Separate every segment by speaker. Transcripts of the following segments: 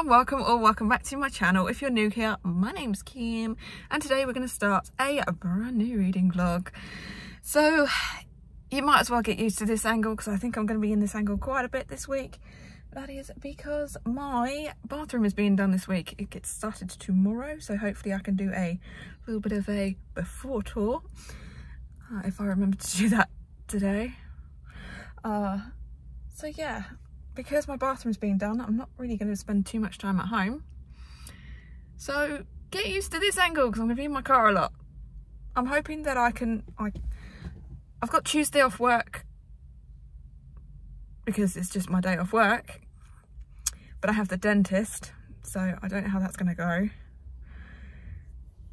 Speaker 1: everyone, welcome or welcome back to my channel. If you're new here, my name's Kim and today we're going to start a, brand new reading vlog. So you might as well get used to this angle because I think I'm going to be in this angle quite a bit this week. That is because my bathroom is being done this week. It gets started tomorrow, so hopefully I can do a little bit of a before tour uh, if I remember to do that today. Uh, so yeah, because my bathroom's being done, I'm not really going to spend too much time at home. So get used to this angle because I'm going to be in my car a lot. I'm hoping that I can, I, I've got Tuesday off work because it's just my day off work, but I have the dentist, so I don't know how that's going to go.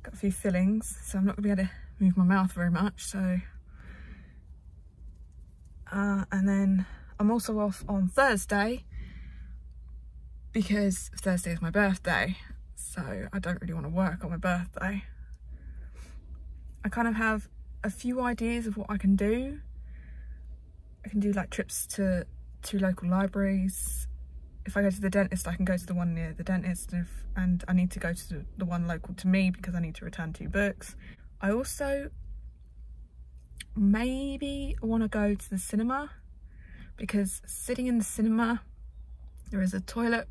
Speaker 1: Got a few fillings, so I'm not going to be able to move my mouth very much, so. Uh, and then I'm also off on Thursday because Thursday is my birthday. So I don't really want to work on my birthday. I kind of have a few ideas of what I can do. I can do like trips to two local libraries. If I go to the dentist, I can go to the one near the dentist and, if, and I need to go to the one local to me because I need to return two books. I also maybe want to go to the cinema because sitting in the cinema, there is a toilet.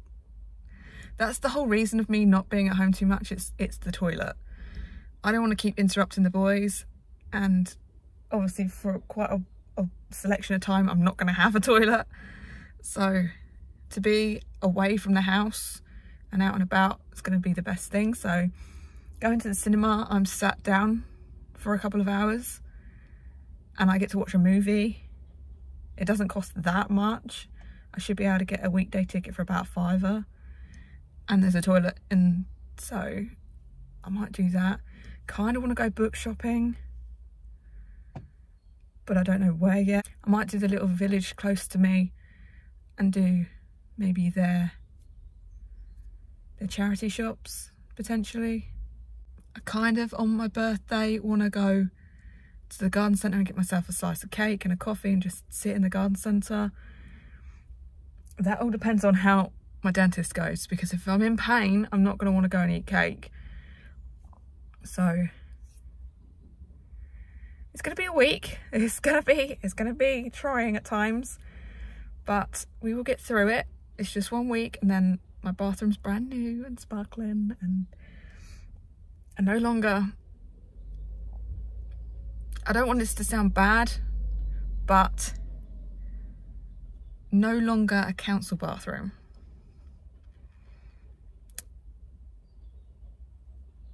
Speaker 1: That's the whole reason of me not being at home too much. It's, it's the toilet. I don't want to keep interrupting the boys. And obviously for quite a, a selection of time, I'm not going to have a toilet. So to be away from the house and out and about is going to be the best thing. So going to the cinema, I'm sat down for a couple of hours and I get to watch a movie it doesn't cost that much. I should be able to get a weekday ticket for about fiver. And there's a toilet and so I might do that. Kind of want to go book shopping. But I don't know where yet. I might do the little village close to me and do maybe their, their charity shops potentially. I kind of on my birthday want to go to the garden centre and get myself a slice of cake and a coffee and just sit in the garden centre. That all depends on how my dentist goes because if I'm in pain, I'm not going to want to go and eat cake. So it's going to be a week. It's going to be, it's going to be trying at times, but we will get through it. It's just one week and then my bathroom's brand new and sparkling and I no longer I don't want this to sound bad, but no longer a council bathroom.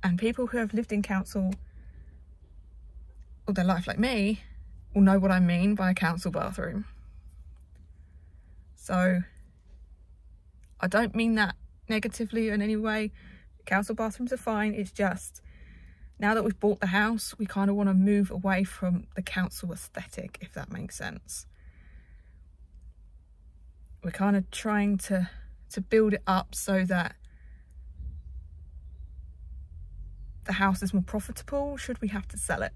Speaker 1: And people who have lived in council all their life like me will know what I mean by a council bathroom. So I don't mean that negatively in any way. Council bathrooms are fine. It's just now that we've bought the house, we kind of want to move away from the council aesthetic, if that makes sense. We're kind of trying to, to build it up so that the house is more profitable should we have to sell it.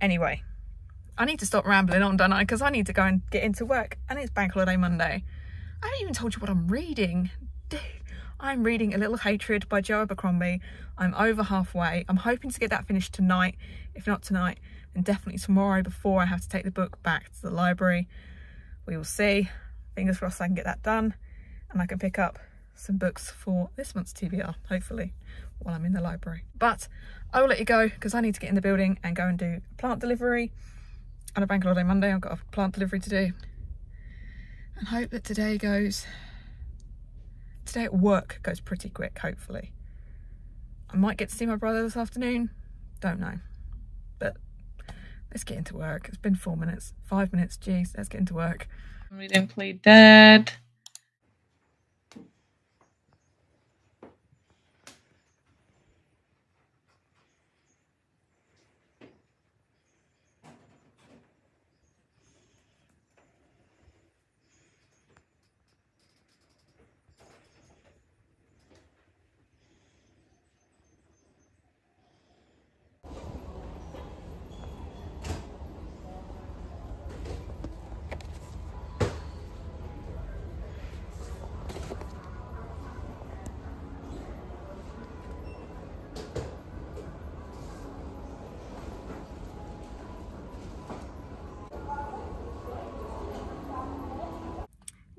Speaker 1: Anyway, I need to stop rambling on, don't I? Because I need to go and get into work and it's Bank Holiday Monday. I haven't even told you what I'm reading. Dude, I'm reading A Little Hatred by Joe Abercrombie. I'm over halfway. I'm hoping to get that finished tonight. If not tonight, then definitely tomorrow before I have to take the book back to the library. We will see. Fingers crossed I can get that done and I can pick up some books for this month's TBR, hopefully, while I'm in the library. But I will let you go because I need to get in the building and go and do plant delivery. On a bank holiday Monday, I've got a plant delivery to do. And hope that today goes today at work goes pretty quick, hopefully. I might get to see my brother this afternoon. Don't know. But let's get into work. It's been four minutes, five minutes. Jeez, let's get into work. We didn't play dead.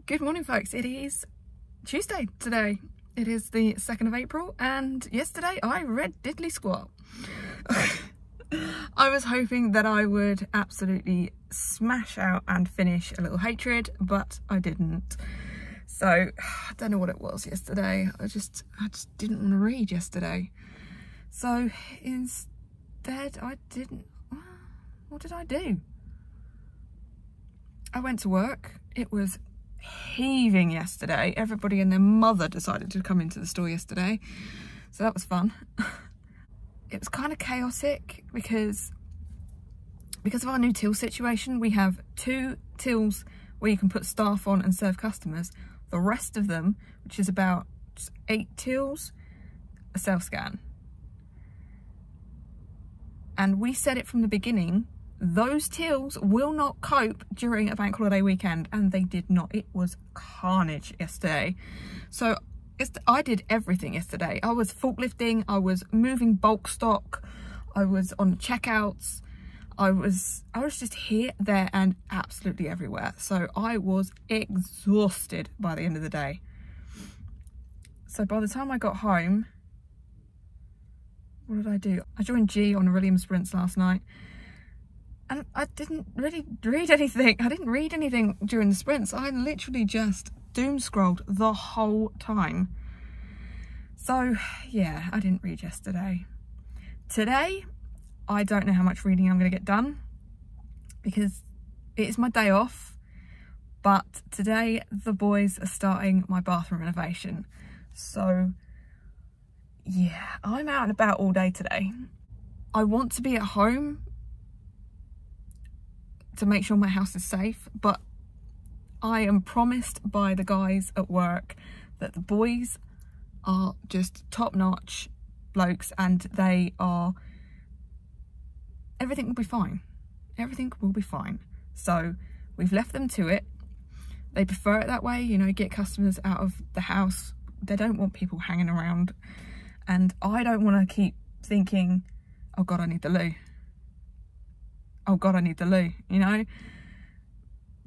Speaker 1: Good morning, folks. It is Tuesday today. It is the 2nd of April, and yesterday I read Diddly Squat. I was hoping that I would absolutely smash out and finish A Little Hatred, but I didn't. So, I don't know what it was yesterday. I just, I just didn't want to read yesterday. So, instead, I didn't, what did I do? I went to work. It was heaving yesterday. Everybody and their mother decided to come into the store yesterday. So that was fun. it was kind of chaotic because because of our new till situation, we have two tills where you can put staff on and serve customers. The rest of them, which is about eight tills, a self-scan. And we said it from the beginning those tills will not cope during a bank holiday weekend and they did not. It was carnage yesterday. So I did everything yesterday. I was forklifting I was moving bulk stock I was on checkouts I was I was just here there and absolutely everywhere. So I was exhausted by the end of the day. So by the time I got home what did I do? I joined G on Aurelium sprints last night and I didn't really read anything. I didn't read anything during the sprints. I literally just doom scrolled the whole time. So yeah, I didn't read yesterday. Today, I don't know how much reading I'm going to get done because it's my day off. But today the boys are starting my bathroom renovation. So yeah, I'm out and about all day today. I want to be at home to make sure my house is safe, but I am promised by the guys at work that the boys are just top notch blokes and they are, everything will be fine. Everything will be fine. So we've left them to it. They prefer it that way, you know, get customers out of the house. They don't want people hanging around. And I don't want to keep thinking, oh God, I need the loo oh god, I need the loo, you know?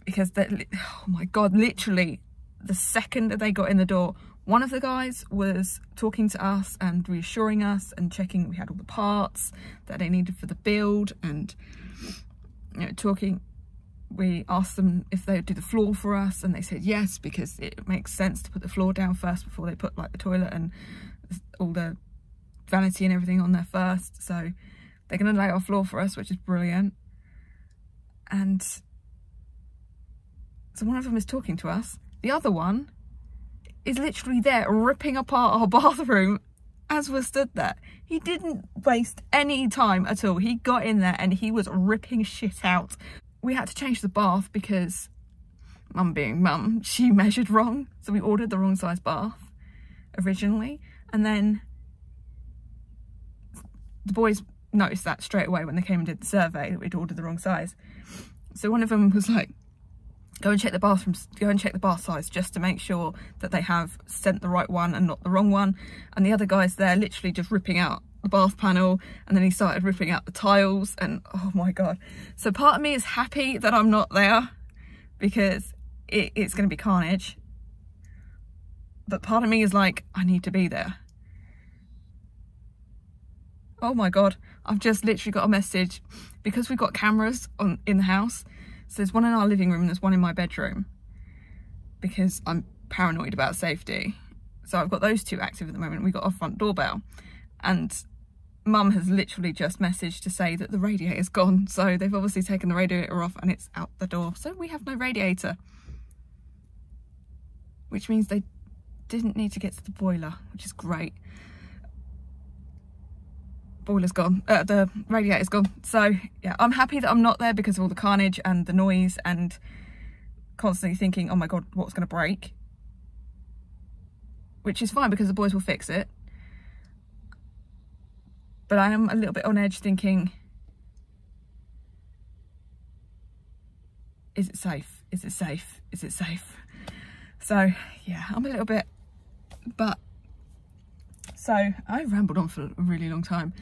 Speaker 1: Because they, oh my god, literally the second that they got in the door, one of the guys was talking to us and reassuring us and checking we had all the parts that they needed for the build and you know, talking we asked them if they would do the floor for us and they said yes because it makes sense to put the floor down first before they put like the toilet and all the vanity and everything on there first so they're going to lay our floor for us which is brilliant and so one of them is talking to us. The other one is literally there ripping apart our bathroom as we're stood there. He didn't waste any time at all. He got in there and he was ripping shit out. We had to change the bath because mum being mum, she measured wrong. So we ordered the wrong size bath originally. And then the boys noticed that straight away when they came and did the survey that we'd ordered the wrong size. So one of them was like, go and check the bathrooms, go and check the bath size just to make sure that they have sent the right one and not the wrong one. And the other guy's there literally just ripping out the bath panel and then he started ripping out the tiles and oh my God. So part of me is happy that I'm not there because it, it's going to be carnage. But part of me is like, I need to be there. Oh my God, I've just literally got a message because we've got cameras on in the house. So there's one in our living room and there's one in my bedroom because I'm paranoid about safety. So I've got those two active at the moment. We got our front doorbell and mum has literally just messaged to say that the radiator's gone. So they've obviously taken the radiator off and it's out the door. So we have no radiator, which means they didn't need to get to the boiler, which is great boiler's gone, uh, the radiator's gone. So yeah, I'm happy that I'm not there because of all the carnage and the noise and constantly thinking, oh my God, what's gonna break? Which is fine because the boys will fix it. But I am a little bit on edge thinking, is it safe? Is it safe? Is it safe? So yeah, I'm a little bit, but so I rambled on for a really long time.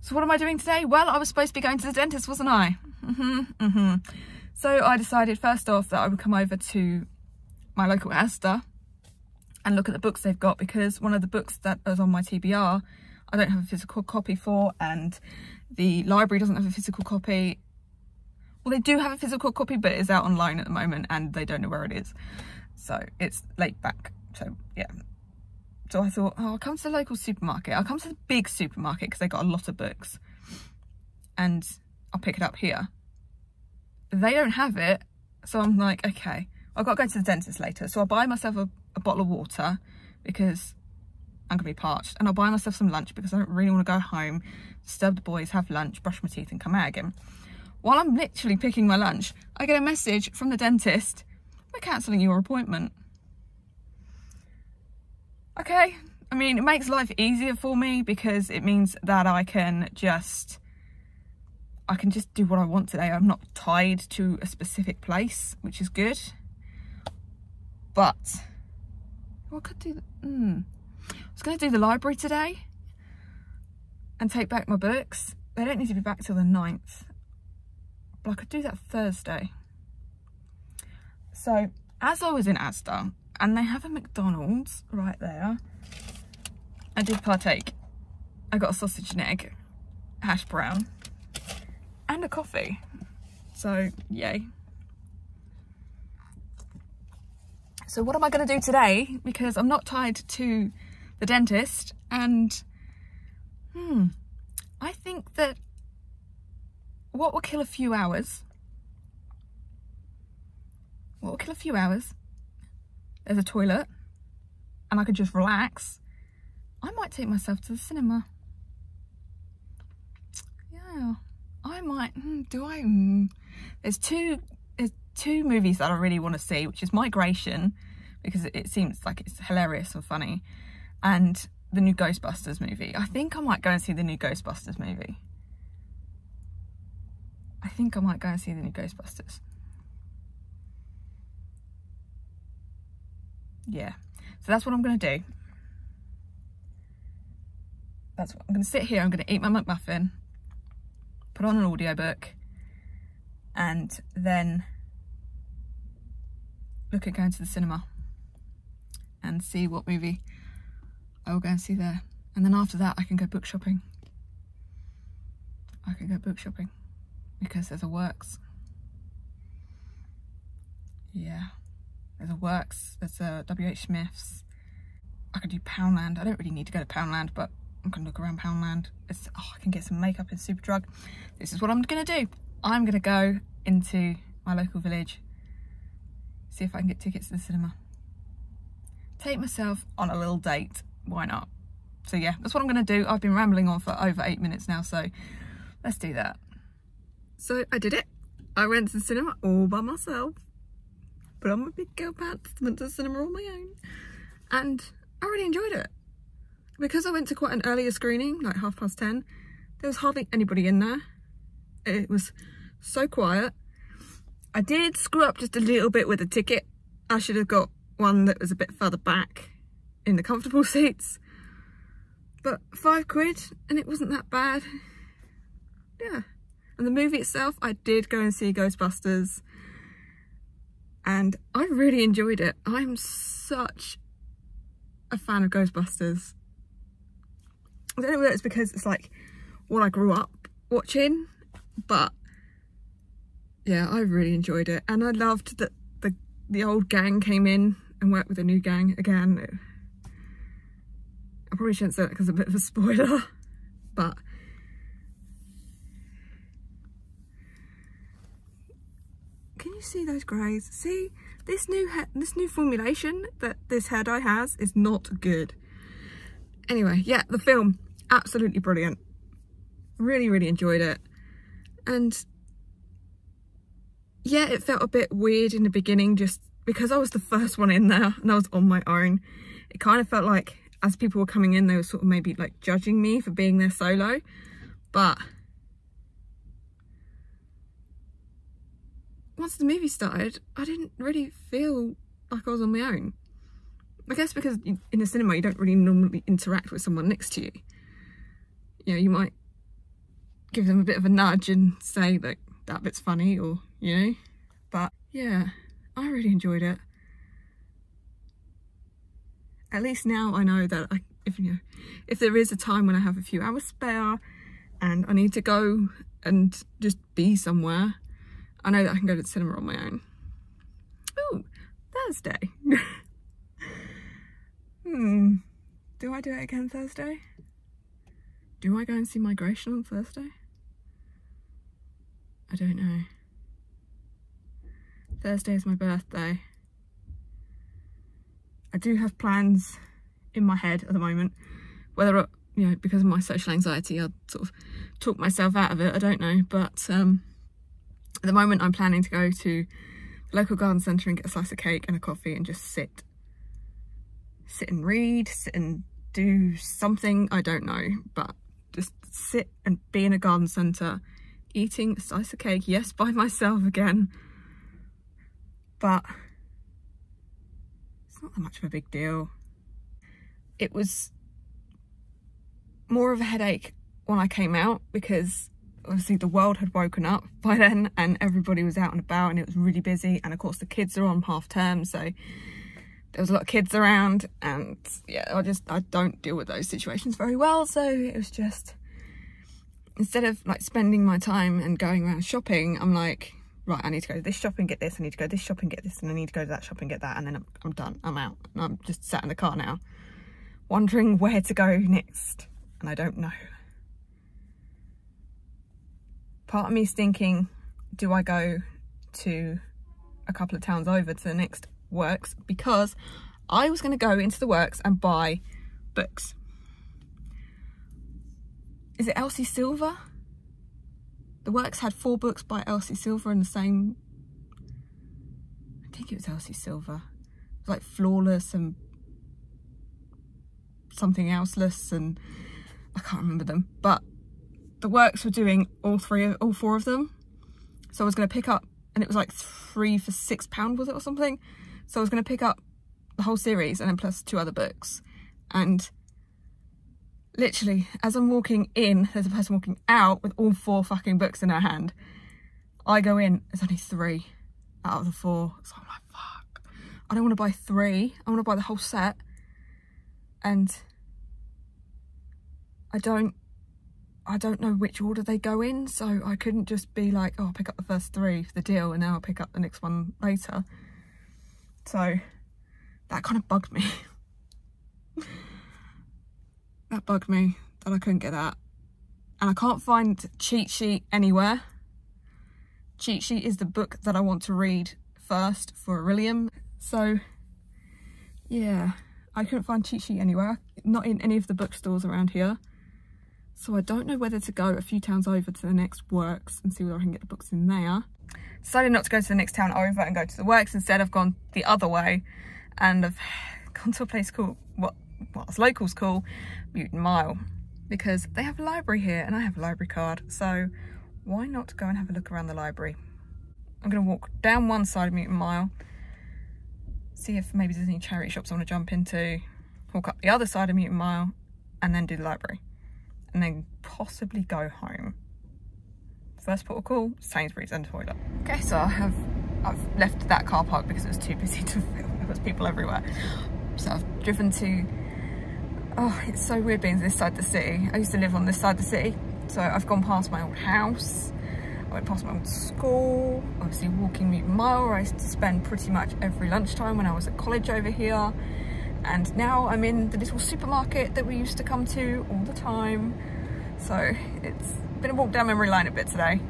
Speaker 1: So what am I doing today? Well, I was supposed to be going to the dentist, wasn't I? Mm -hmm, mm -hmm. So I decided first off that I would come over to my local Asda and look at the books they've got because one of the books that was on my TBR I don't have a physical copy for and the library doesn't have a physical copy. Well, they do have a physical copy, but it's out online at the moment and they don't know where it is. So it's late back. So yeah. So I thought, oh, I'll come to the local supermarket. I'll come to the big supermarket because they got a lot of books and I'll pick it up here. They don't have it. So I'm like, okay, I've got to go to the dentist later. So I'll buy myself a, a bottle of water because I'm gonna be parched and I'll buy myself some lunch because I don't really want to go home, disturb the boys, have lunch, brush my teeth and come out again. While I'm literally picking my lunch, I get a message from the dentist, we're cancelling your appointment. Okay, I mean, it makes life easier for me because it means that I can just, I can just do what I want today. I'm not tied to a specific place, which is good. But, what I could do, hmm. I was going to do the library today and take back my books. They don't need to be back till the 9th, but I could do that Thursday. So as I was in Asda and they have a McDonald's right there, I did partake. I got a sausage and egg, hash brown and a coffee. So yay. So what am I going to do today? Because I'm not tied to the dentist and hmm, I think that what will kill a few hours, what will kill a few hours, there's a toilet and I could just relax, I might take myself to the cinema. Yeah, I might, hmm, do I, hmm. there's two, there's two movies that I really want to see, which is Migration, because it, it seems like it's hilarious and funny, and the new Ghostbusters movie. I think I might go and see the new Ghostbusters movie. I think I might go and see the new Ghostbusters. Yeah, so that's what I'm going to do. That's what I'm to sit here, I'm going to eat my McMuffin, put on an audiobook, and then look at going to the cinema and see what movie I will go and see there. And then after that, I can go book shopping. I can go book shopping because there's a works. Yeah, there's a works, there's a WH Smith's. I could do Poundland. I don't really need to go to Poundland, but I'm gonna look around Poundland. It's, oh, I can get some makeup in Superdrug. This is what I'm gonna do. I'm gonna go into my local village, see if I can get tickets to the cinema. Take myself on a little date why not? So yeah, that's what I'm to do. I've been rambling on for over eight minutes now, so let's do that. So I did it. I went to the cinema all by myself. Put on my big girl pants, went to the cinema on my own. And I really enjoyed it. Because I went to quite an earlier screening, like half past 10, there was hardly anybody in there. It was so quiet. I did screw up just a little bit with the ticket. I should have got one that was a bit further back in the comfortable seats. But five quid and it wasn't that bad. Yeah. And the movie itself, I did go and see Ghostbusters and I really enjoyed it. I'm such a fan of Ghostbusters. I don't know whether it's because it's like what I grew up watching, but yeah, I really enjoyed it. And I loved that the, the old gang came in and worked with the new gang again. I probably shouldn't say that because it's a bit of a spoiler, but can you see those greys? See, this new this new formulation that this hair dye has is not good. Anyway, yeah, the film, absolutely brilliant. Really, really enjoyed it. And yeah, it felt a bit weird in the beginning just because I was the first one in there and I was on my own. It kind of felt like as people were coming in, they were sort of maybe like judging me for being there solo. But once the movie started, I didn't really feel like I was on my own. I guess because in the cinema, you don't really normally interact with someone next to you. You know, you might give them a bit of a nudge and say that that bit's funny or, you know, but yeah, I really enjoyed it. at least now I know that I, if you know, if there is a time when I have a few hours spare and I need to go and just be somewhere, I know that I can go to the cinema on my own. Ooh, Thursday. hmm. Do I do it again Thursday? Do I go and see Migration on Thursday? I don't know. Thursday is my birthday. I do have plans in my head at the moment. Whether, you know, because of my social anxiety, I'll sort of talk myself out of it, I don't know. But um, at the moment, I'm planning to go to the local garden centre and get a slice of cake and a coffee and just sit. Sit and read, sit and do something, I don't know, but just sit and be in a garden centre eating a slice of cake, yes, by myself again, but it's not that much of a big deal. It was more of a headache when I came out because obviously the world had woken up by then and everybody was out and about and it was really busy. And of course the kids are on half term so there was a lot of kids around. And yeah I just I don't deal with those situations very well. So it was just instead of like spending my time and going around shopping I'm like right, I need to go to this shop and get this, I need to go to this shop and get this, and I need to go to that shop and get that, and then I'm, I'm done, I'm out. And I'm just sat in the car now, wondering where to go next, and I don't know. Part of me is thinking, do I go to a couple of towns over to the next works? Because I was going to go into the works and buy books. Is it Elsie Silver? The works had four books by Elsie Silver in the same, I think it was Elsie Silver. It was like Flawless and something elseless and I can't remember them. But the works were doing all three, of, all four of them. So I was going to pick up, and it was like three for six pound, was it or something? So I was going to pick up the whole series and then plus two other books. And literally, as I'm walking in, there's a person walking out with all four fucking books in her hand. I go in, there's only three out of the four. So I'm like, fuck. I don't want to buy three. I want to buy the whole set. And I don't, I don't know which order they go in. So I couldn't just be like, oh, I'll pick up the first three for the deal and now I'll pick up the next one later. So that kind of bugged me. that bugged me that I couldn't get that. And I can't find Cheat Sheet anywhere. Cheat Sheet is the book that I want to read first for Aurelium. So, yeah, I couldn't find Cheat Sheet anywhere. Not in any of the bookstores around here. So I don't know whether to go a few towns over to the next works and see whether I can get the books in there. Decided not to go to the next town over and go to the works. Instead, I've gone the other way and I've gone to a place called, what what us locals call Muton Mile because they have a library here and I have a library card so why not go and have a look around the library I'm going to walk down one side of Muton Mile see if maybe there's any charity shops I want to jump into walk up the other side of Muton Mile and then do the library and then possibly go home. First port of call Sainsbury's and toilet. Okay so I have I've left that car park because it was too busy to film. There was people everywhere. So I've driven to oh it's so weird being this side of the city. I used to live on this side of the city. So i've gone past my old house. I went past my old school. Obviously walking Mile where i used to spend pretty much every lunchtime when i was at college over here and now i'm in the little supermarket that we used to come to all the time. So it's been a walk down memory lane a bit today.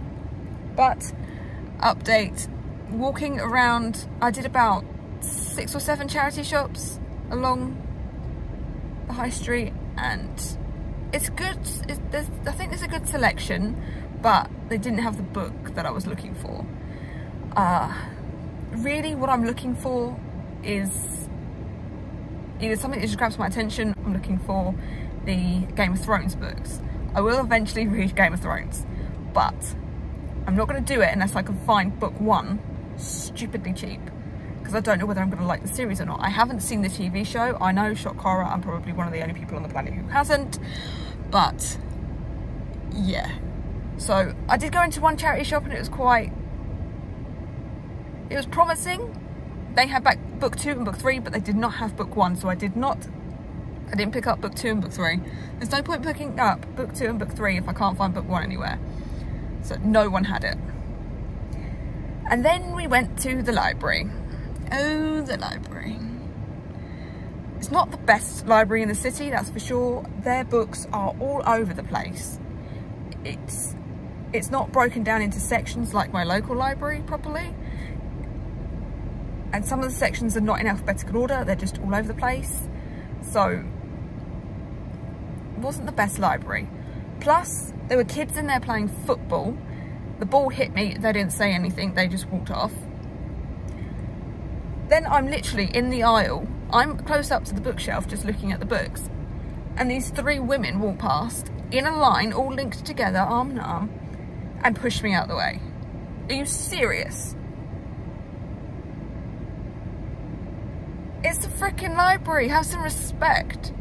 Speaker 1: But update walking around i did about six or seven charity shops along the high street and it's good I think there's a good selection but they didn't have the book that I was looking for. Uh, really what I'm looking for is either something that just grabs my attention I'm looking for the Game of Thrones books I will eventually read Game of Thrones but I'm not going to do it unless I can find book one stupidly cheap because I don't know whether I'm going to like the series or not. I haven't seen the TV show. I know Shock Horror. I'm probably one of the only people on the planet who hasn't. But, yeah. So, I did go into one charity shop and it was quite... It was promising. They had back book two and book three, but they did not have book one. So I did not I didn't pick up book two and book three. There's no point picking up book two and book three if I can't find book one anywhere. So no one had it. And then we went to the library. Oh, the library. It's not the best library in the city, that's for sure. Their books are all over the place. It's it's not broken down into sections like my local library properly. And some of the sections are not in alphabetical order, they're just all over the place. So wasn't the best library. Plus, there were kids in there playing football. The ball hit me, they didn't say anything, they just walked off. Then I'm literally in the aisle. I'm close up to the bookshelf just looking at the books. And these three women walk past in a line, all linked together, arm in arm, and push me out of the way. Are you serious? It's a freaking library, have some respect.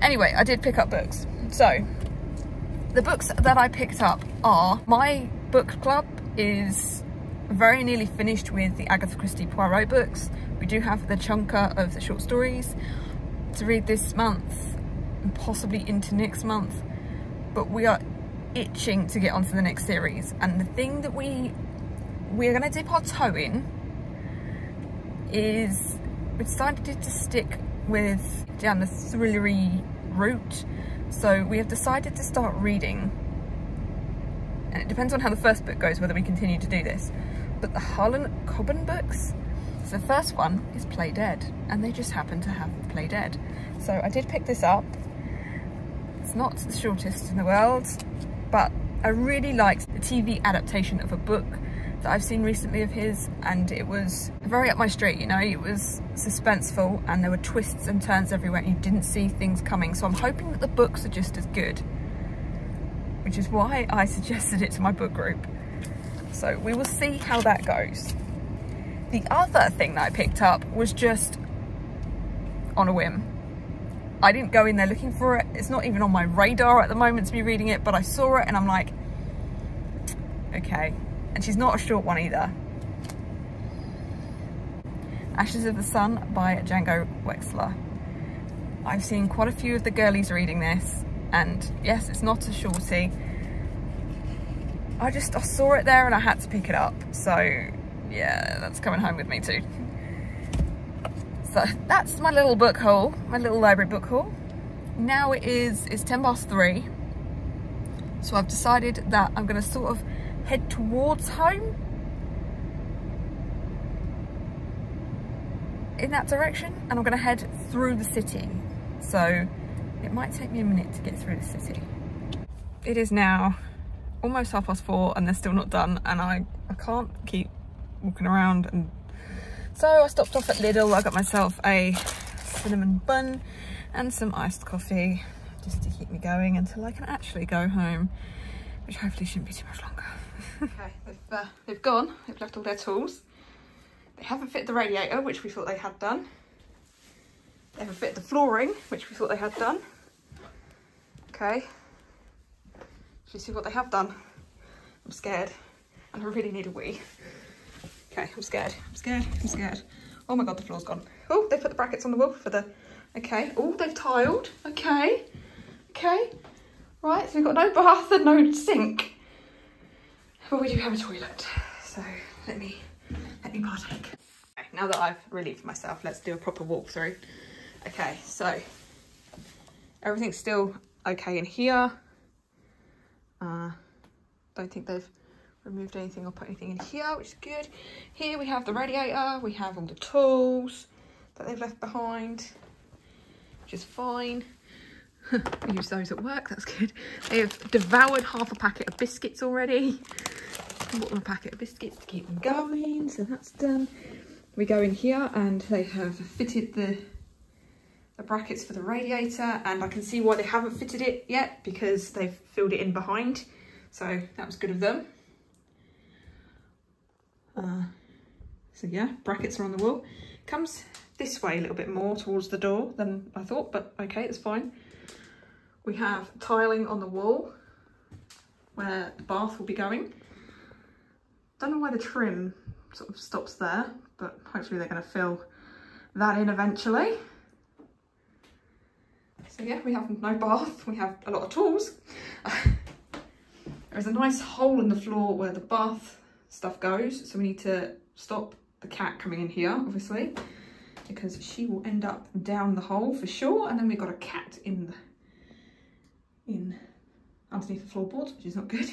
Speaker 1: Anyway, I did pick up books. So, the books that I picked up are, my book club is very nearly finished with the Agatha Christie Poirot books. We do have the chunker of the short stories to read this month and possibly into next month. But we are itching to get onto the next series. And the thing that we, we're gonna dip our toe in is we decided to stick with down the thrillery route. So we have decided to start reading, and it depends on how the first book goes, whether we continue to do this, but the Harlan Coben books. So the first one is Play Dead, and they just happen to have Play Dead. So I did pick this up. It's not the shortest in the world, but I really liked the TV adaptation of a book that I've seen recently of his and it was very up my street, you know, it was suspenseful and there were twists and turns everywhere and you didn't see things coming. So I'm hoping that the books are just as good, which is why I suggested it to my book group. So we will see how that goes. The other thing that I picked up was just on a whim. I didn't go in there looking for it. It's not even on my radar at the moment to be reading it, but I saw it and I'm like, okay, and she's not a short one either. Ashes of the Sun by Django Wexler. I've seen quite a few of the girlies reading this and yes, it's not a shorty. I just, I saw it there and I had to pick it up. So yeah, that's coming home with me too. So that's my little book haul, my little library book haul. Now it is, it's 10 past three. So I've decided that I'm gonna sort of head towards home? In that direction and I'm going to head through the city. So it might take me a minute to get through the city. It is now almost half past four and they're still not done and I, I can't keep walking around and so I stopped off at Lidl, I got myself a cinnamon bun and some iced coffee just to keep me going until I can actually go home which hopefully shouldn't be too much longer okay, they've, uh, they've gone. They've left all their tools. They haven't fit the radiator, which we thought they had done. They haven't fit the flooring, which we thought they had done. Okay. Should see what they have done? I'm scared. And I really need a wee. Okay, I'm scared. I'm scared. I'm scared. Oh my god, the floor's gone. Oh, they put the brackets on the wall for the... Okay. Oh, they've tiled. Okay. Okay. Right, so we've got no bath and no sink. But we do have a toilet, so let me let me partake. Okay, now that I've relieved myself, let's do a proper walkthrough. Okay, so everything's still okay in here. Uh, don't think they've removed anything or put anything in here, which is good. Here we have the radiator, we have all the tools that they've left behind, which is fine. use those at work, that's good. They have devoured half a packet of biscuits already. Bought them a packet of biscuits to keep them going, so that's done. We go in here and they have fitted the, the brackets for the radiator and I can see why they haven't fitted it yet because they've filled it in behind. So that was good of them. Uh, so yeah, brackets are on the wall. Comes this way a little bit more towards the door than I thought, but okay, it's fine. We have tiling on the wall where the bath will be going. Don't know why the trim sort of stops there, but hopefully they're going to fill that in eventually. So yeah, we have no bath, we have a lot of tools. There's a nice hole in the floor where the bath stuff goes, so we need to stop the cat coming in here, obviously, because she will end up down the hole for sure, and then we've got a cat in the, in underneath the floorboards, which is not good.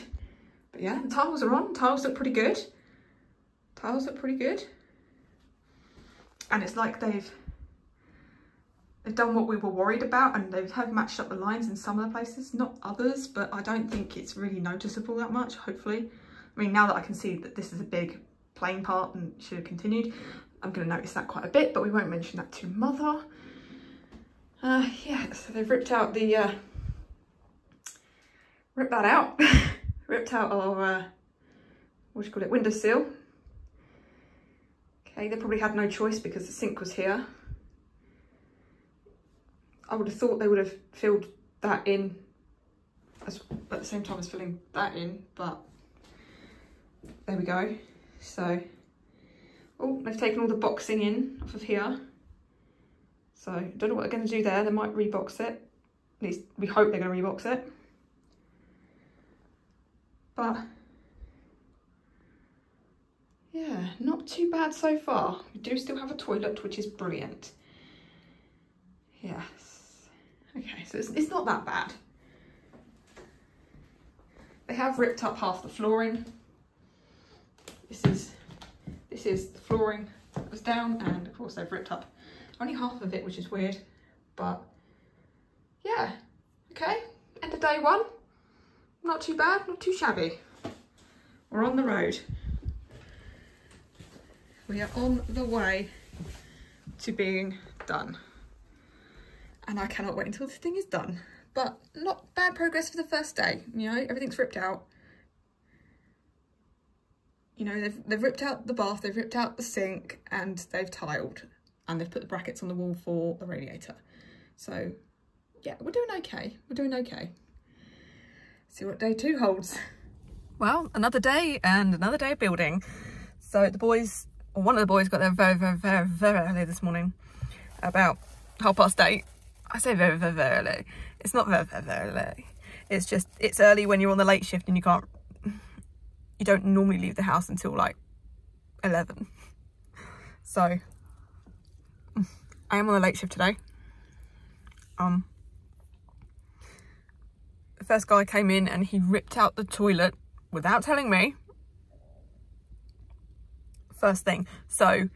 Speaker 1: But yeah, the tiles are on, tiles look pretty good. Tiles look pretty good. And it's like they've they've done what we were worried about and they have matched up the lines in some of the places, not others, but I don't think it's really noticeable that much, hopefully. I mean, now that I can see that this is a big plain part and should have continued, I'm going to notice that quite a bit, but we won't mention that to mother. Uh, yeah, so they've ripped out the, uh, ripped that out, ripped out our, uh, what do you call it, windowsill. Okay, they probably had no choice because the sink was here. I would have thought they would have filled that in as, at the same time as filling that in, but there we go. So, oh, they've taken all the boxing in off of here. So, I don't know what they're going to do there. They might rebox it. At least we hope they're going to rebox it. But, yeah, not too bad so far. We do still have a toilet, which is brilliant. Yes. Okay, so it's, it's not that bad. They have ripped up half the flooring. This is this is the flooring that was down and of course they've ripped up only half of it, which is weird. But yeah, okay, end of day one. Not too bad, not too shabby. We're on the road. We are on the way to being done. And I cannot wait until this thing is done. But not bad progress for the first day. You know, everything's ripped out. You know, they've, they've ripped out the bath, they've ripped out the sink, and they've tiled. And they've put the brackets on the wall for the radiator. So, yeah, we're doing okay. We're doing okay. See what day two holds. Well, another day and another day of building. So the boys, or one of the boys got there very, very, very, very early this morning. About half past eight. I say very, very, very early. It's not very, very, very early. It's just, it's early when you're on the late shift and you can't, you don't normally leave the house until like 11. So, I am on the late shift today. Um, the first guy came in and he ripped out the toilet without telling me. First thing. So,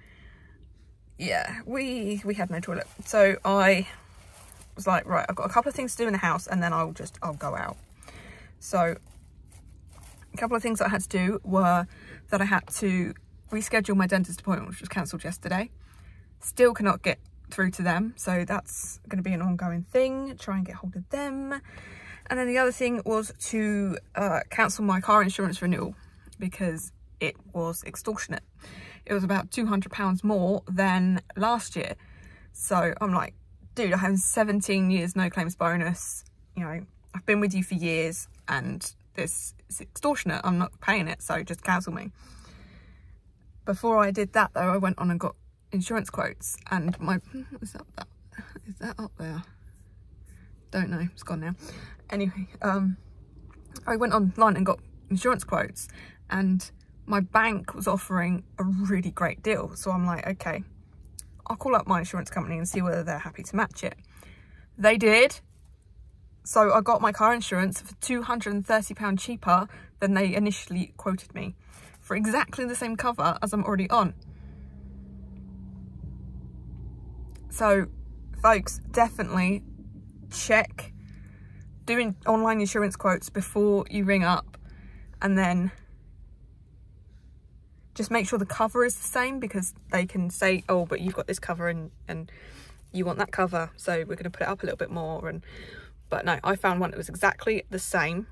Speaker 1: yeah, we we had no toilet. So I was like, right, I've got a couple of things to do in the house and then I'll just, I'll go out. So a couple of things I had to do were that I had to reschedule my dentist appointment, which was cancelled yesterday. Still cannot get through to them. So that's going to be an ongoing thing. Try and get hold of them. And then the other thing was to uh, cancel my car insurance renewal because it was extortionate. It was about £200 more than last year. So I'm like, dude, I have 17 years no claims bonus. You know, I've been with you for years and this is extortionate. I'm not paying it, so just cancel me. Before I did that though, I went on and got insurance quotes and my, is that, that, is that up there? Don't know, it's gone now. Anyway, um, I went online and got insurance quotes and my bank was offering a really great deal. So I'm like, okay, I'll call up my insurance company and see whether they're happy to match it. They did. So I got my car insurance for £230 cheaper than they initially quoted me for exactly the same cover as I'm already on. So folks, definitely check doing online insurance quotes before you ring up and then just make sure the cover is the same because they can say, oh, but you've got this cover and, and you want that cover. So we're going to put it up a little bit more. And But no, I found one that was exactly the same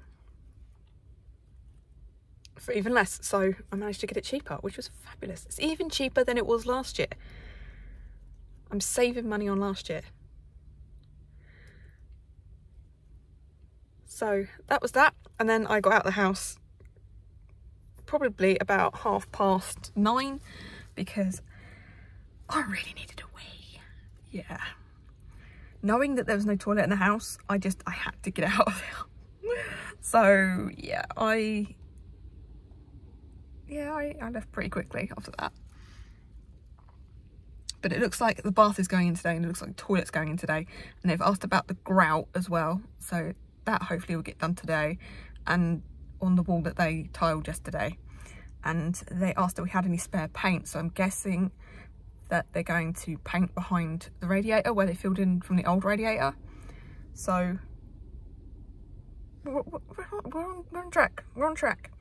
Speaker 1: for even less. So I managed to get it cheaper, which was fabulous. It's even cheaper than it was last year. I'm saving money on last year. So that was that. And then I got out of the house probably about half past nine because I really needed a wee. Yeah. knowing that there was no toilet in the house, I just, I had to get out of there. so yeah, I, yeah, I, I left pretty quickly after that. But it looks like the bath is going in today and it looks like the toilet's going in today. And they've asked about the grout as well. So that hopefully will get done today. And on the wall that they tiled yesterday. And they asked if we had any spare paint. So I'm guessing that they're going to paint behind the radiator where they filled in from the old radiator. So we're, we're, on, we're on track, we're on track.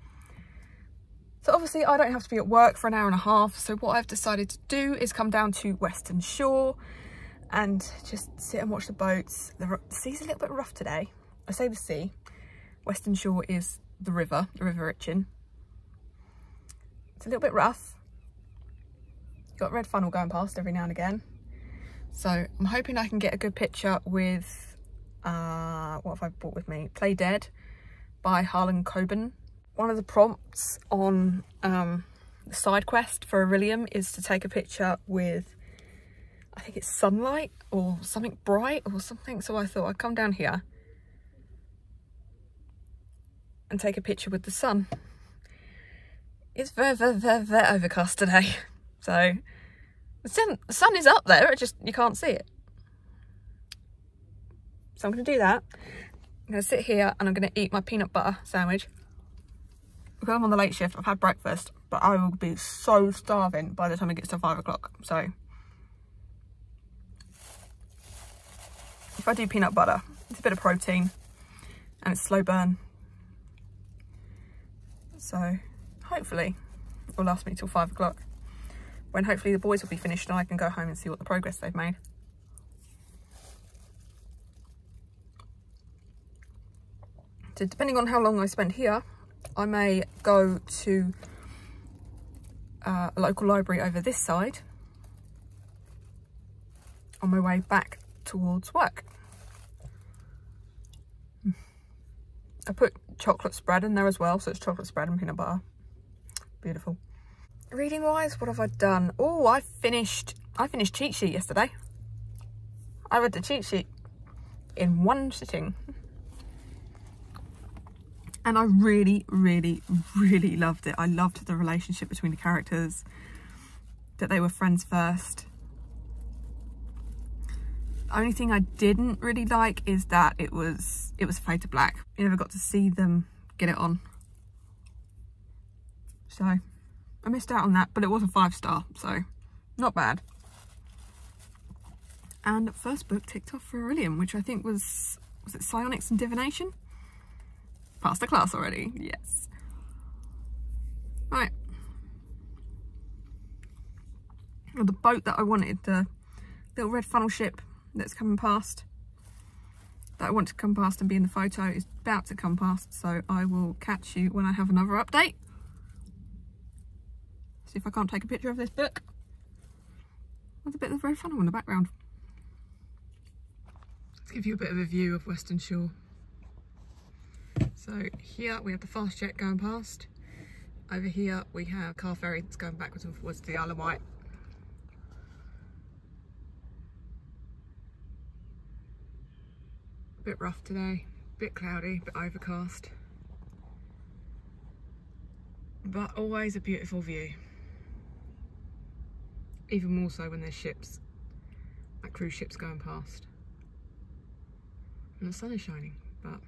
Speaker 1: So obviously I don't have to be at work for an hour and a half. So what I've decided to do is come down to Weston Shore and just sit and watch the boats. The, the sea's a little bit rough today. I say the sea. Weston Shore is the river, the River Itchen. It's a little bit rough. Got red funnel going past every now and again. So I'm hoping I can get a good picture with, uh, what have I brought with me? Play Dead by Harlan Coben. One of the prompts on um, the side quest for Orilium is to take a picture with, I think it's sunlight or something bright or something. So I thought I'd come down here and take a picture with the sun. It's very, very, very, very overcast today. So the sun, the sun is up there, it just, you can't see it. So I'm going to do that. I'm to sit here and I'm going to eat my peanut butter sandwich. Because I'm on the late shift, I've had breakfast, but I will be so starving by the time it gets to five o'clock. So if I do peanut butter, it's a bit of protein and it's slow burn. So hopefully it will last me till five o'clock when hopefully the boys will be finished and I can go home and see what the progress they've made. So depending on how long I spend here, I may go to uh, a local library over this side on my way back towards work. I put chocolate spread in there as well. So it's chocolate spread and peanut butter. Beautiful. Reading wise, what have I done? Oh, I finished, I finished cheat sheet yesterday. I read the cheat sheet in one sitting. And I really, really, really loved it. I loved the relationship between the characters, that they were friends first. Only thing I didn't really like is that it was it was fade to black. You never got to see them get it on. So I missed out on that, but it was a five star, so not bad. And first book ticked off for Orilium, which I think was, was it Psionics and Divination? Passed the class already, yes. Right. Well, the boat that I wanted, the little red funnel ship, that's coming past. That I want to come past and be in the photo is about to come past so I will catch you when I have another update. See if I can't take a picture of this book. With a bit of red funnel in the background. Let's give you a bit of a view of Weston Shore. So here we have the fast jet going past. Over here we have car ferry that's going backwards and forwards to the Isle of Wight bit rough today, bit cloudy, bit overcast. But always a beautiful view. Even more so when there's ships, like cruise ships going past. And the sun is shining, but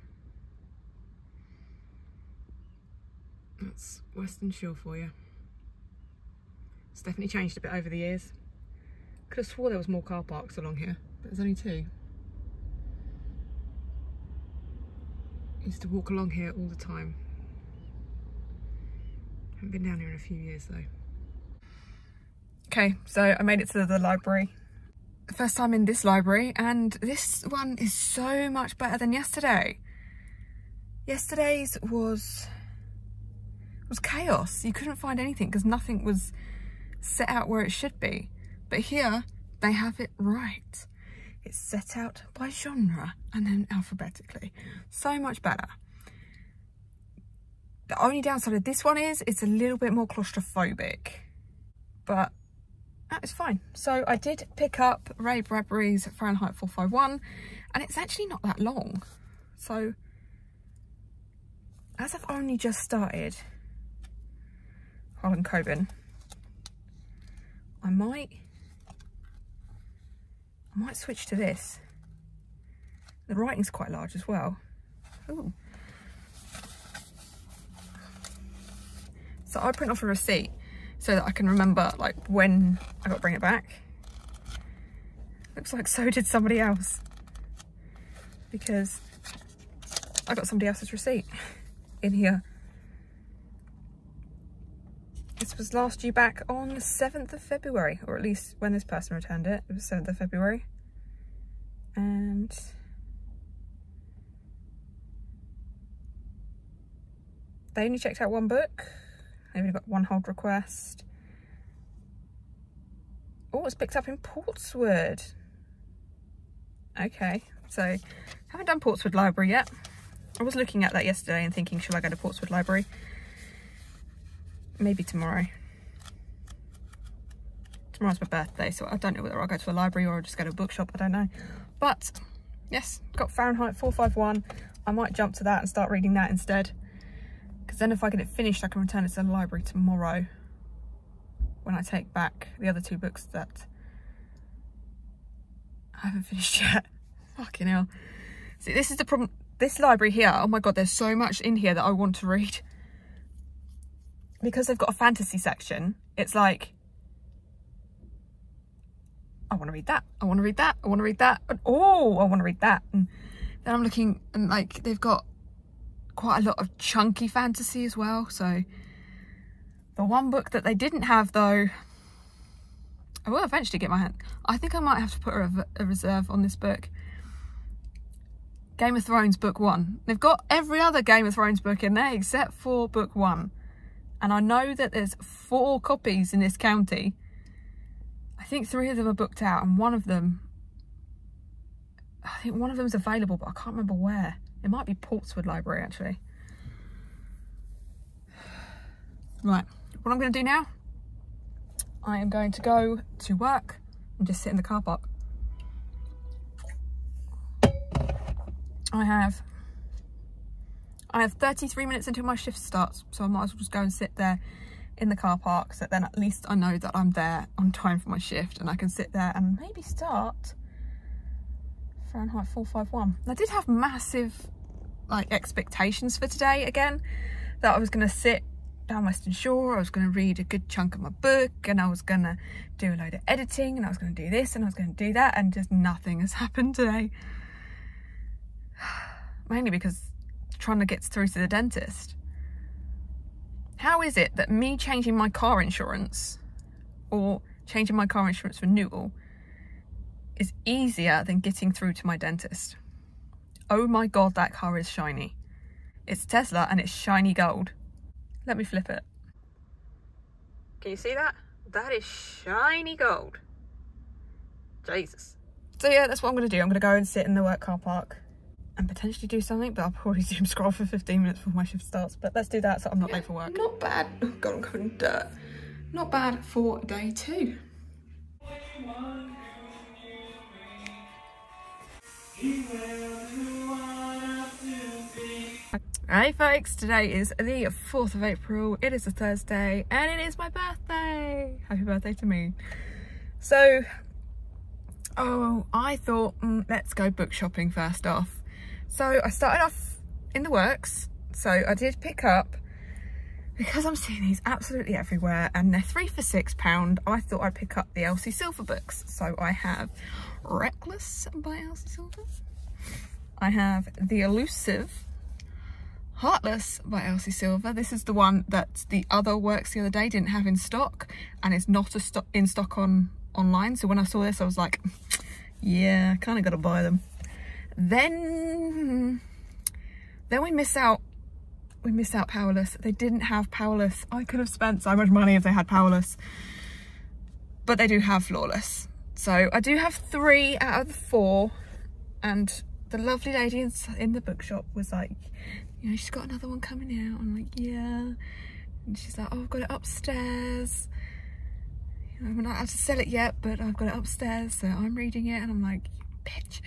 Speaker 1: that's Weston Shore for you. It's definitely changed a bit over the years. Could have swore there was more car parks along here, but there's only two. Used to walk along here all the time. Haven't been down here in a few years though. Okay, so I made it to the library. First time in this library and this one is so much better than yesterday. Yesterday's was was chaos. You couldn't find anything because nothing was set out where it should be. But here they have it right. It's set out by genre and then alphabetically. So much better. The only downside of this one is it's a little bit more claustrophobic. But that is fine. So I did pick up Ray Bradbury's Fahrenheit 451 and it's actually not that long. So as I've only just started Harlan Coben, I might, I might switch to this. The writing's quite large as well. Ooh. So I print off a receipt so that I can remember like when I got to bring it back. Looks like so did somebody else because I got somebody else's receipt in here. This was last due back on the 7th of February, or at least when this person returned it, it was 7th of February. And they only checked out one book. They've only got one hold request. Oh, it's picked up in Portswood. Okay, so haven't done Portswood Library yet. I was looking at that yesterday and thinking, should I go to Portswood Library? Maybe tomorrow. Tomorrow's my birthday, so I don't know whether I'll go to a library or I'll just go to a bookshop, I don't know. But, yes, got Fahrenheit 451. I might jump to that and start reading that instead. Because then if I get it finished, I can return it to the library tomorrow when I take back the other two books that I haven't finished yet. Fucking hell. See, this is the problem this library here, oh my god, there's so much in here that I want to read. Because they've got a fantasy section, it's like, I want to read that, I want to read that, I want to read that, and oh, I want to read that. And then I'm looking and like, they've got quite a lot of chunky fantasy as well. So the one book that they didn't have though, I will eventually get my hand. I think I might have to put a, a reserve on this book Game of Thrones book one. They've got every other Game of Thrones book in there except for book one. And I know that there's four copies in this county. I think three of them are booked out and one of them, I think one of them's available, but I can't remember where. It might be Portswood Library actually. Right, what I'm going to do now, I am going to go to work and just sit in the car park. I have I have 33 minutes until my shift starts, so I might as well just go and sit there in the car park, so then at least I know that I'm there on time for my shift and I can sit there and maybe start Fahrenheit 451. I did have massive like expectations for today again, that I was going to sit down Weston Shore, I was going to read a good chunk of my book and I was going to do a load of editing and I was going to do this and I was going to do that and just nothing has happened today mainly because trying to get through to the dentist. How is it that me changing my car insurance or changing my car insurance renewal is easier than getting through to my dentist? Oh my god, that car is shiny. It's Tesla and it's shiny gold. Let me flip it. Can you see that? That is shiny gold. Jesus. So yeah, that's what I'm going to do. I'm going to go and sit in the work car park and potentially do something, but I'll probably doom scroll for 15 minutes before my shift starts. But let's do that so I'm not yeah, late for work. Not bad. Oh God, I'm covered in dirt. Not bad for day two. Hey folks, today is the 4th of April, it is a Thursday and it is my birthday! Happy birthday to me. So, oh, I thought, mm, let's go book shopping first off. So I started off in the works. So I did pick up, because I'm seeing these absolutely everywhere and they're three for six pound, I thought I'd pick up the Elsie Silver books. So I have Reckless by Elsie Silver. I have The Elusive Heartless by Elsie Silver. This is the one that the other works the other day didn't have in stock and it's not a stock in stock on online. So when I saw this, I was like, yeah, kind of got to buy them then then we miss out we miss out powerless. They didn't have powerless. I could have spent so much money if they had powerless. But they do have flawless so i do have three out of the four. And the lovely lady in, in the bookshop was like you know she's got another one coming out. I'm like yeah. And she's like oh i've got it upstairs. I'm not allowed to sell it yet, but I've got it upstairs, so I'm reading it and I'm like, bitch.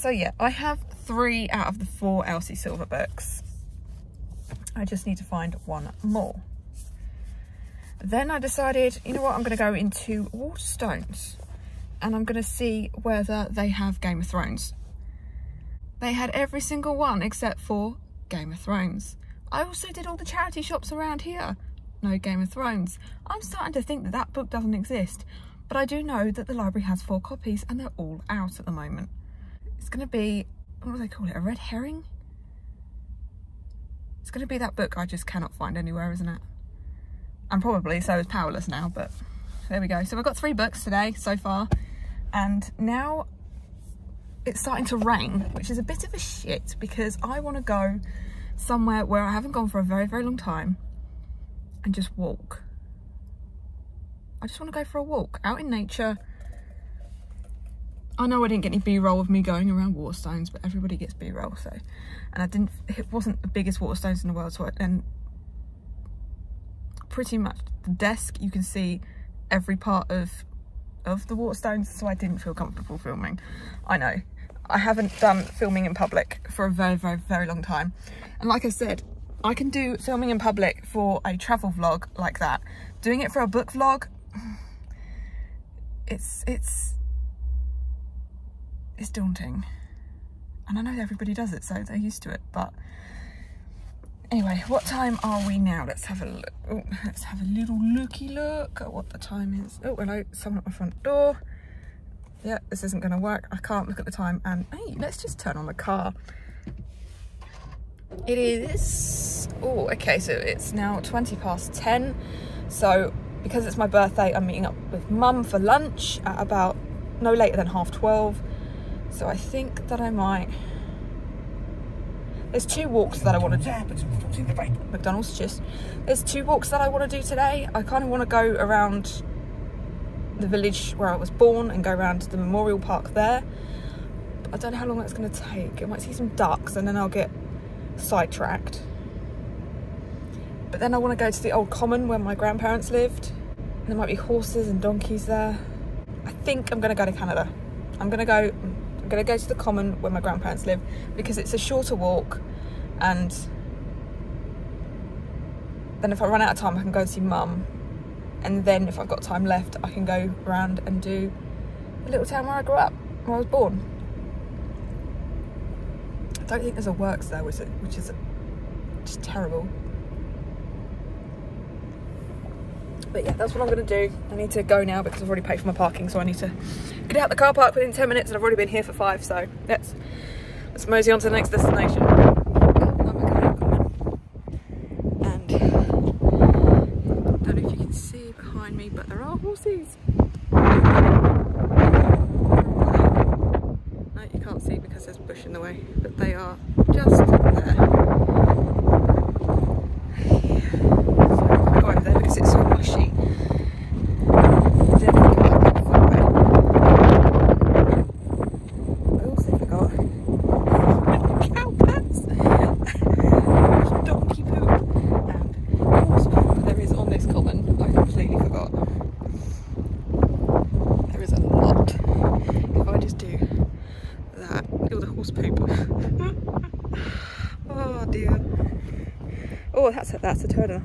Speaker 1: So yeah, I have three out of the four Elsie Silver books. I just need to find one more. Then I decided, you know what, I'm going to go into Waterstones and I'm going to see whether they have Game of Thrones. They had every single one except for Game of Thrones. I also did all the charity shops around here. No Game of Thrones. I'm starting to think that that book doesn't exist, but I do know that the library has four copies and they're all out at the moment. It's going to be, what do they call it, a red herring? It's going to be that book I just cannot find anywhere, isn't it? And probably so is Powerless now, but there we go. So we've got three books today so far, and now it's starting to rain, which is a bit of a shit because I want to go somewhere where I haven't gone for a very, very long time and just walk. I just want to go for a walk out in nature. I know I didn't get any B-roll of me going around Waterstones, but everybody gets B-roll, so. And I didn't, it wasn't the biggest Waterstones in the world, so I, and pretty much the desk, you can see every part of of the Waterstones, so I didn't feel comfortable filming. I know, I haven't done filming in public for a very, very, very long time. And like I said, I can do filming in public for a travel vlog like that. Doing it for a book vlog, it's, it's, it's daunting. And I know everybody does it, so they're used to it, but anyway, what time are we now? Let's have a look. Oh, let's have a little looky look at what the time is. Oh, hello, someone at my front door yeah, this isn't going to work. I can't look at the time. And hey, let's just turn on the car. It is, oh, okay, so it's now 20 past 10. So because it's my birthday, I'm meeting up with mum for lunch at about no later than half 12. So I think that I might, there's two walks that I want to do. McDonald's, just. There's two walks that I want to do today. I kind of want to go around the village where I was born and go around to the memorial park there. But I don't know how long that's going to take. I might see some ducks and then I'll get sidetracked. But then I want to go to the old common where my grandparents lived. And there might be horses and donkeys there. I think I'm going to go to Canada. I'm going to go going to go to the common where my grandparents live because it's a shorter walk and then if I run out of time I can go and see mum. And then if I've got time left I can go around and do the little town where I grew up where I was born. I don't think there's a works there which is, which is just terrible but yeah that's what I'm gonna do. I need to go now because I've already paid for my parking so I need to get out the car park within 10 minutes and I've already been here for five so let's let's mosey on to the next destination horses. No, you can't see because there's bush in the way, but they are just there.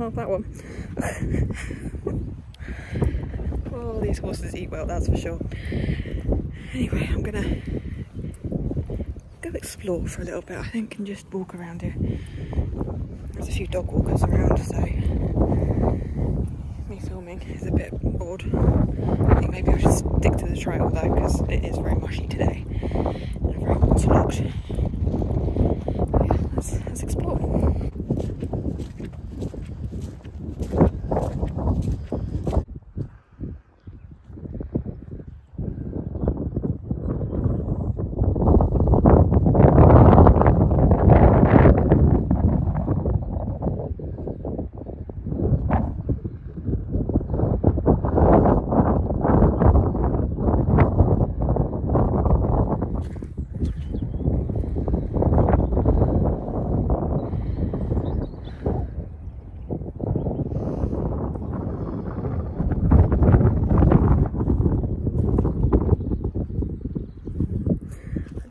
Speaker 1: Half, that one. oh, these horses eat well, that's for sure. Anyway, I'm gonna go explore for a little bit, I think, and just walk around here. There's a few dog walkers around, so me filming is a bit bored. I think maybe I should stick to the trail though, because it is very mushy today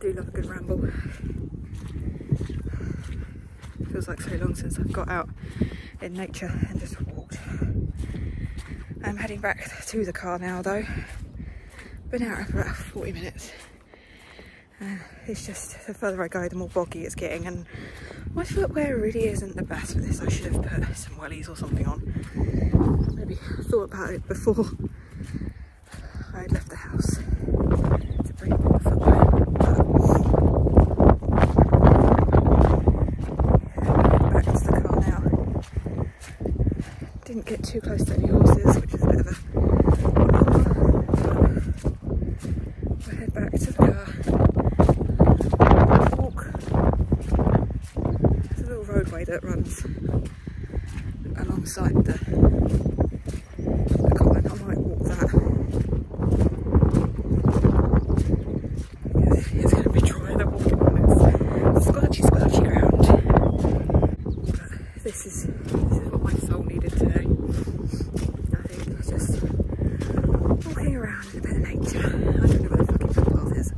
Speaker 1: do love a good ramble. Feels like so long since I've got out in nature and just walked. I'm heading back to the car now though. Been out for about 40 minutes. Uh, it's just the further I go, the more boggy it's getting, and my footwear really isn't the best for this. I should have put some wellies or something on. Maybe thought about it before I had left the house to bring my footwear. Back to the car now. Didn't get too close to any horses, which is a bit of a we'll head back to the car. Walk. There's a little roadway that runs alongside the, the common. I might walk that. Yeah, It's going to be dry, the walking on it's squelchy, squelchy ground. But this is, this is what my soul needed today. I think it's just walking around in a bit of nature. I don't know where the fucking footpath is.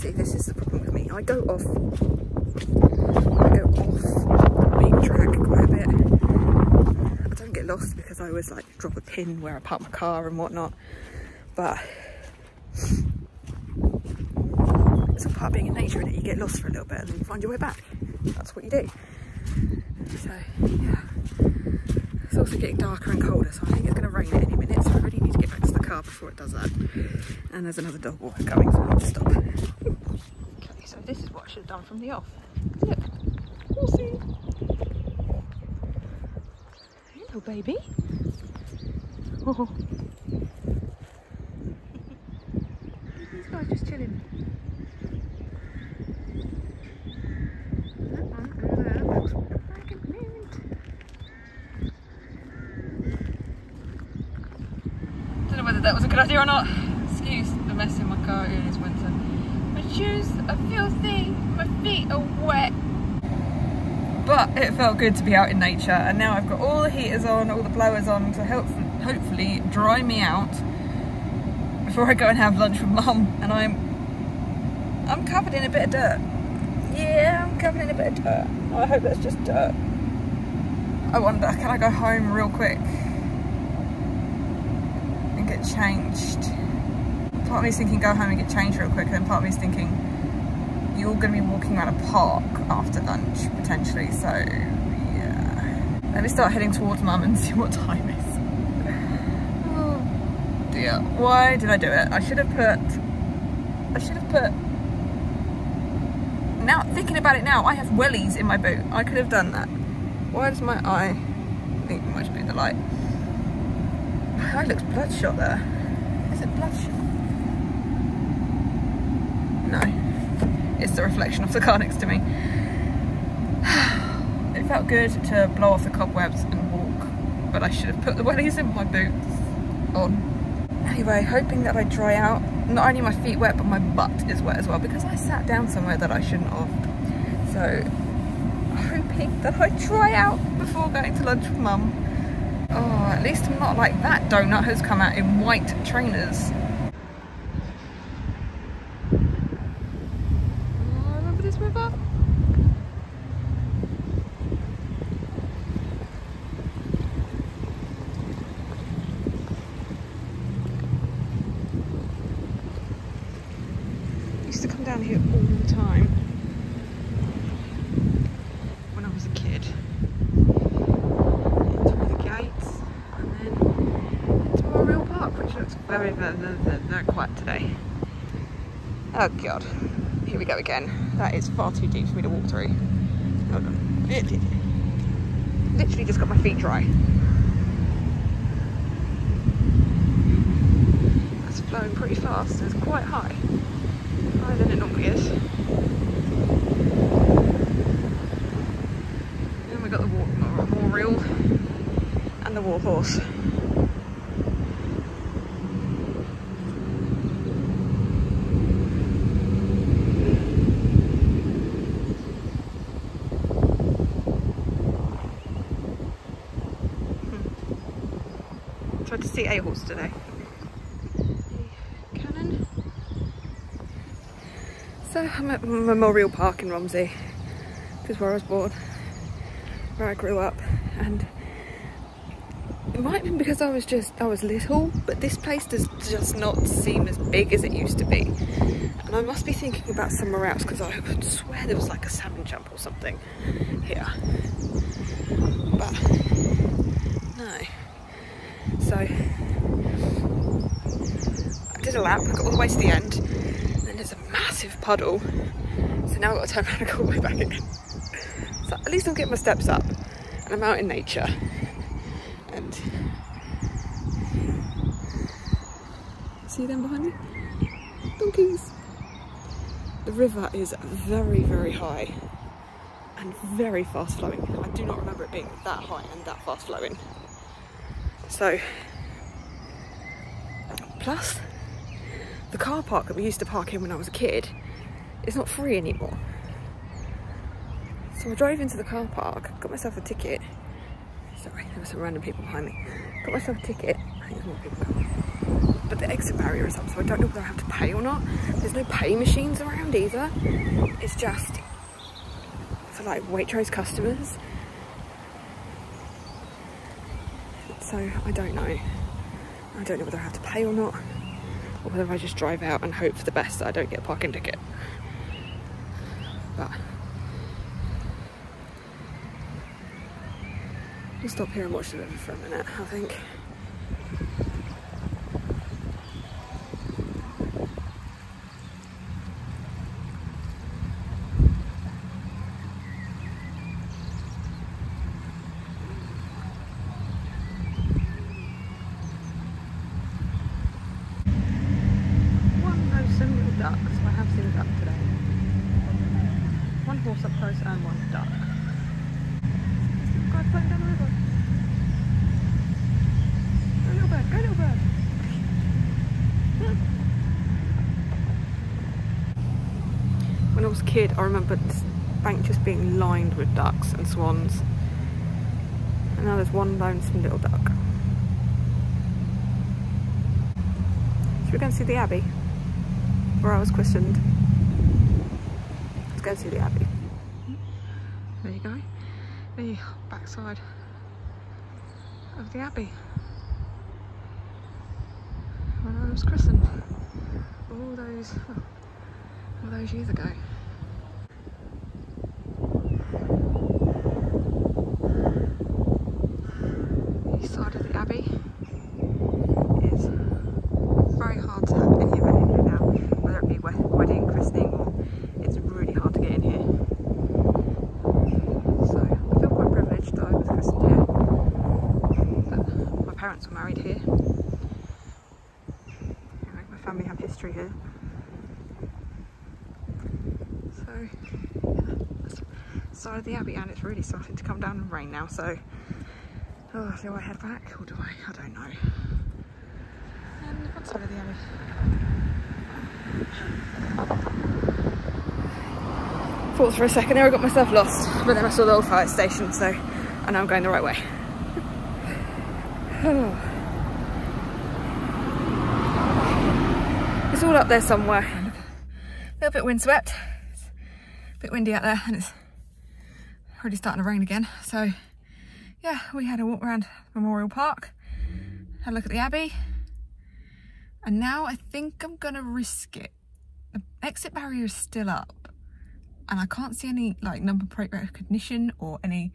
Speaker 1: See, this is the problem with me. I go off, I go off beaten track quite a bit. I don't get lost because I always like drop a pin where I park my car and whatnot. But it's all part of being in nature, and you get lost for a little bit and then you find your way back. That's what you do. So yeah. It's also getting darker and colder, so I think it's going to rain at any minute. So I really need to get back to the car before it does that. And there's another dog walker coming, so I need to stop. okay, so this is what I should have done from the off. Look, horsey. Hello, baby. Oh. These guys just chilling. Don't know whether that was a good idea or not. Excuse the mess in my car, it is winter. My shoes are filthy, my feet are wet. But it felt good to be out in nature and now I've got all the heaters on, all the blowers on to help hopefully dry me out before I go and have lunch with mum and I'm I'm covered in a bit of dirt. Yeah, I'm covered in a bit of dirt. I hope that's just dirt. I wonder, can I go home real quick and get changed? Part of me's thinking go home and get changed real quick, and then part of me's thinking you're going to be walking around a park after lunch potentially, so yeah. Let me start heading towards mum and see what time it is. Oh dear, why did I do it? I should have put, I should have put now thinking about it now, I have wellies in my boot. I could have done that. Why does my eye? Think it might be the light. My eye looks bloodshot there. Is it bloodshot? No. It's the reflection of the car next to me. It felt good to blow off the cobwebs and walk, but I should have put the wellies in my boots on. Anyway, hoping that I dry out. Not only my feet wet, but my butt is wet as well because I sat down somewhere that I shouldn't have. So, hoping that I dry out before going to lunch with mum. Oh, at least I'm not like that donut has come out in white trainers. Oh, remember this river? used to come down here all the time when I was a kid. Into all the gates and then into Memorial Park, which looks very, very, very, very, very quiet today. Oh god, here we go again. That is far too deep for me to walk through. Hold on. Literally just got my feet dry. It's flowing pretty fast, it's quite high higher than it normally is. Then we got the war memorial and the war horse. A horse today. Cannon. So I'm at Memorial Park in Romsey. This is where I was born, where I grew up, and it might have been because I was just I was little, but this place does just not seem as big as it used to be. And I must be thinking about somewhere else because I could swear there was like a salmon jump or something here. But no. So I did a lap, got all the way to the end, and then there's a massive puddle. So now I've got to turn around and go all the way back again. So at least I'm getting my steps up and I'm out in nature. And see them behind me? Donkeys! The river is very, very high and very fast flowing. I do not remember it being that high and that fast flowing. So, plus the car park that we used to park in when I was a kid is not free anymore. So I drove into the car park, got myself a ticket. Sorry, there were some random people behind me. Got myself a ticket. But the exit barrier is up, so I don't know whether I have to pay or not. There's no pay machines around either. It's just for like Waitrose customers. So I don't know. I don't know whether I have to pay or not, or whether I just drive out and hope for the best that I don't get a parking ticket. But we'll stop here and watch the river for a minute, I think. One no single duck, so I have seen a duck today. One horse up close and one duck. There's a little guy floating down the river. Go little bird, go little bird. When I was a kid, I remember this bank just being lined with ducks and swans. And now there's one lonesome little duck. Should we go and see the Abbey? Where I was christened. Let's go and see the Abbey. There you go. The backside of the Abbey. When I was christened. All those, all those years ago. The side of the Abbey is very hard to have any event in here now, whether it be wed- wedding, christening, or it's really hard to get in here. So I feel quite privileged that I was christened here, that my parents were married here. Anyway, my family have history here. So yeah, that's the Abbey, and it's really starting to come down and rain now. So oh, do I head back or do I? I don't know. And the front side of the Abbey. Thought for a second there I got myself lost, but then I saw the old fire station, so I know I'm going the right way. it's all up there somewhere. A little bit windswept. It's a bit windy out there and it's already starting to rain again. So yeah, we had a walk around Memorial Park, had a look at the Abbey, and now I think I'm gonna risk it. The exit barrier is still up and I can't see any like number plate recognition or any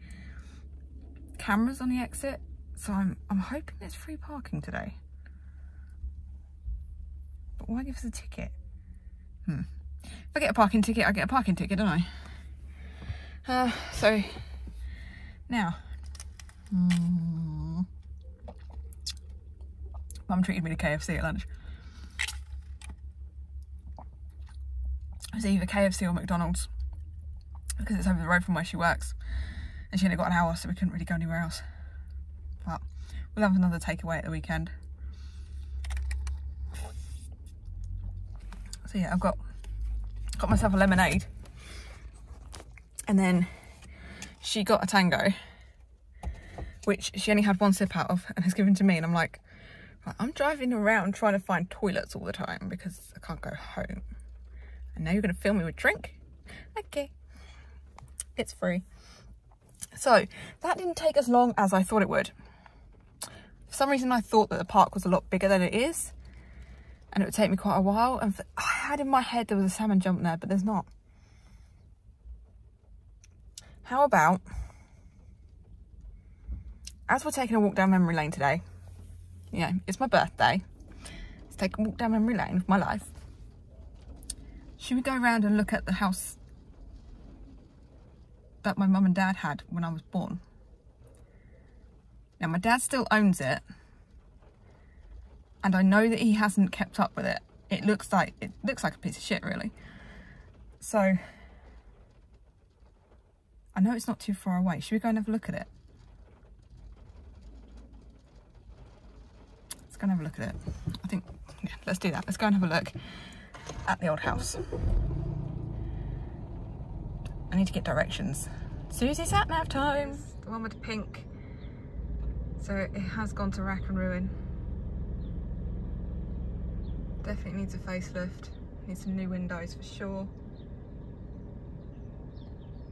Speaker 1: cameras on the exit. So I'm, I'm hoping there's free parking today. But why give us a ticket? Hmm. If I get a parking ticket, I get a parking ticket, don't I? Uh, so now, hmm. Mum treated me to KFC at lunch. It was either KFC or McDonald's because it's over the road from where she works and she only got an hour so we couldn't really go anywhere else. But we'll have another takeaway at the weekend. So yeah, I've got got myself a lemonade and then she got a tango which she only had one sip out of and has given to me and I'm like I'm driving around trying to find toilets all the time because I can't go home And now you're going to fill me with drink? Okay. It's free. So that didn't take as long as I thought it would. For some reason I thought that the park was a lot bigger than it is. And it would take me quite a while. And I had in my head there was a salmon jump there, but there's not. How about, as we're taking a walk down memory lane today, you know, it's my birthday. Let's take a walk down memory lane of my life. Should we go around and look at the house that my mum and dad had when I was born? Now, my dad still owns it. And I know that he hasn't kept up with it. It looks like, it looks like a piece of shit, really. So, I know it's not too far away. Should we go and have a look at it? Let's go and have a look at it. I think, yeah, let's do that. Let's go and have a look at the old house. I need to get directions. Susie's at nap time. The one with the pink. So it has gone to rack and ruin. Definitely needs a facelift. Needs some new windows for sure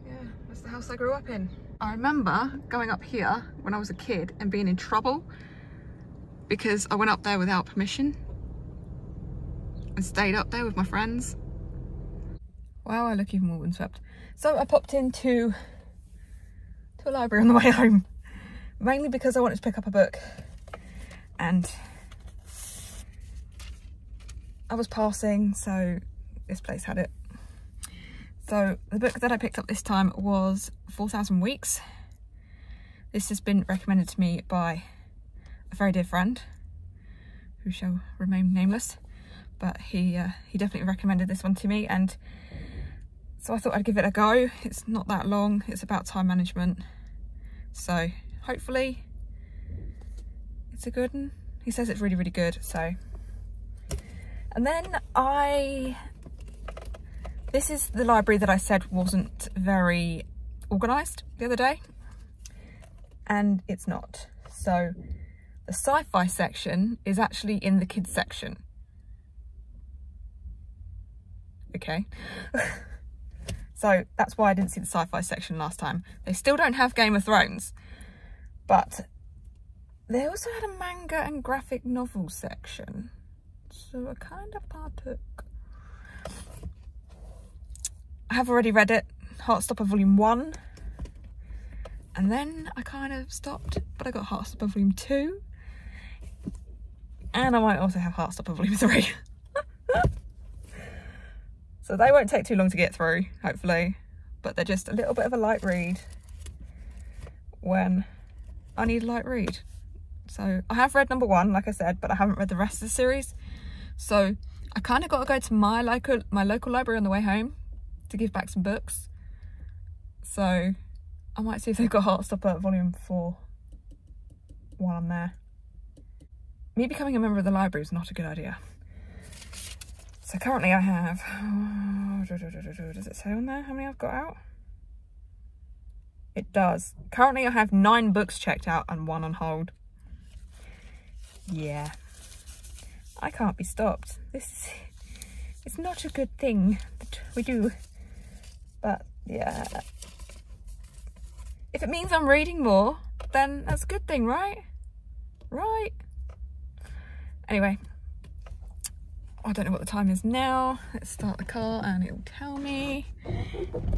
Speaker 1: yeah, that's the house I grew up in. I remember going up here when I was a kid and being in trouble because I went up there without permission and stayed up there with my friends. Wow, I look even more windswept. So I popped into to a library on the way home, mainly because I wanted to pick up a book and I was passing, so this place had it so the book that I picked up this time was 4,000 Weeks. This has been recommended to me by a very dear friend who shall remain nameless, but he uh, he definitely recommended this one to me and so I thought I'd give it a go. It's not that long, it's about time management. So hopefully it's a good one. He says it's really, really good, so. And then I this is the library that I said wasn't very organised the other day, and it's not. So the sci-fi section is actually in the kids section. Okay. so that's why I didn't see the sci-fi section last time. They still don't have Game of Thrones, but they also had a manga and graphic novel section. So I kind of partook. I have already read it, Heartstopper Volume 1. And then I kind of stopped, but I got Heartstopper Volume 2. And I might also have Heartstopper Volume 3. so they won't take too long to get through, hopefully. But they're just a little bit of a light read when I need a light read. So I have read number one, like I said, but I haven't read the rest of the series. So I kind of got to go to my local my local library on the way home to give back some books. So I might see if they've got Heartstopper Volume 4 while I'm there. Me becoming a member of the library is not a good idea. So currently I have, does it say on there how many I've got out? It does. Currently I have nine books checked out and one on hold. Yeah. I can't be stopped. This is, it's not a good thing that we do. But yeah. If it means I'm reading more, then that's a good thing, right? Right. Anyway, I don't know what the time is now. Let's start the car and it'll tell me.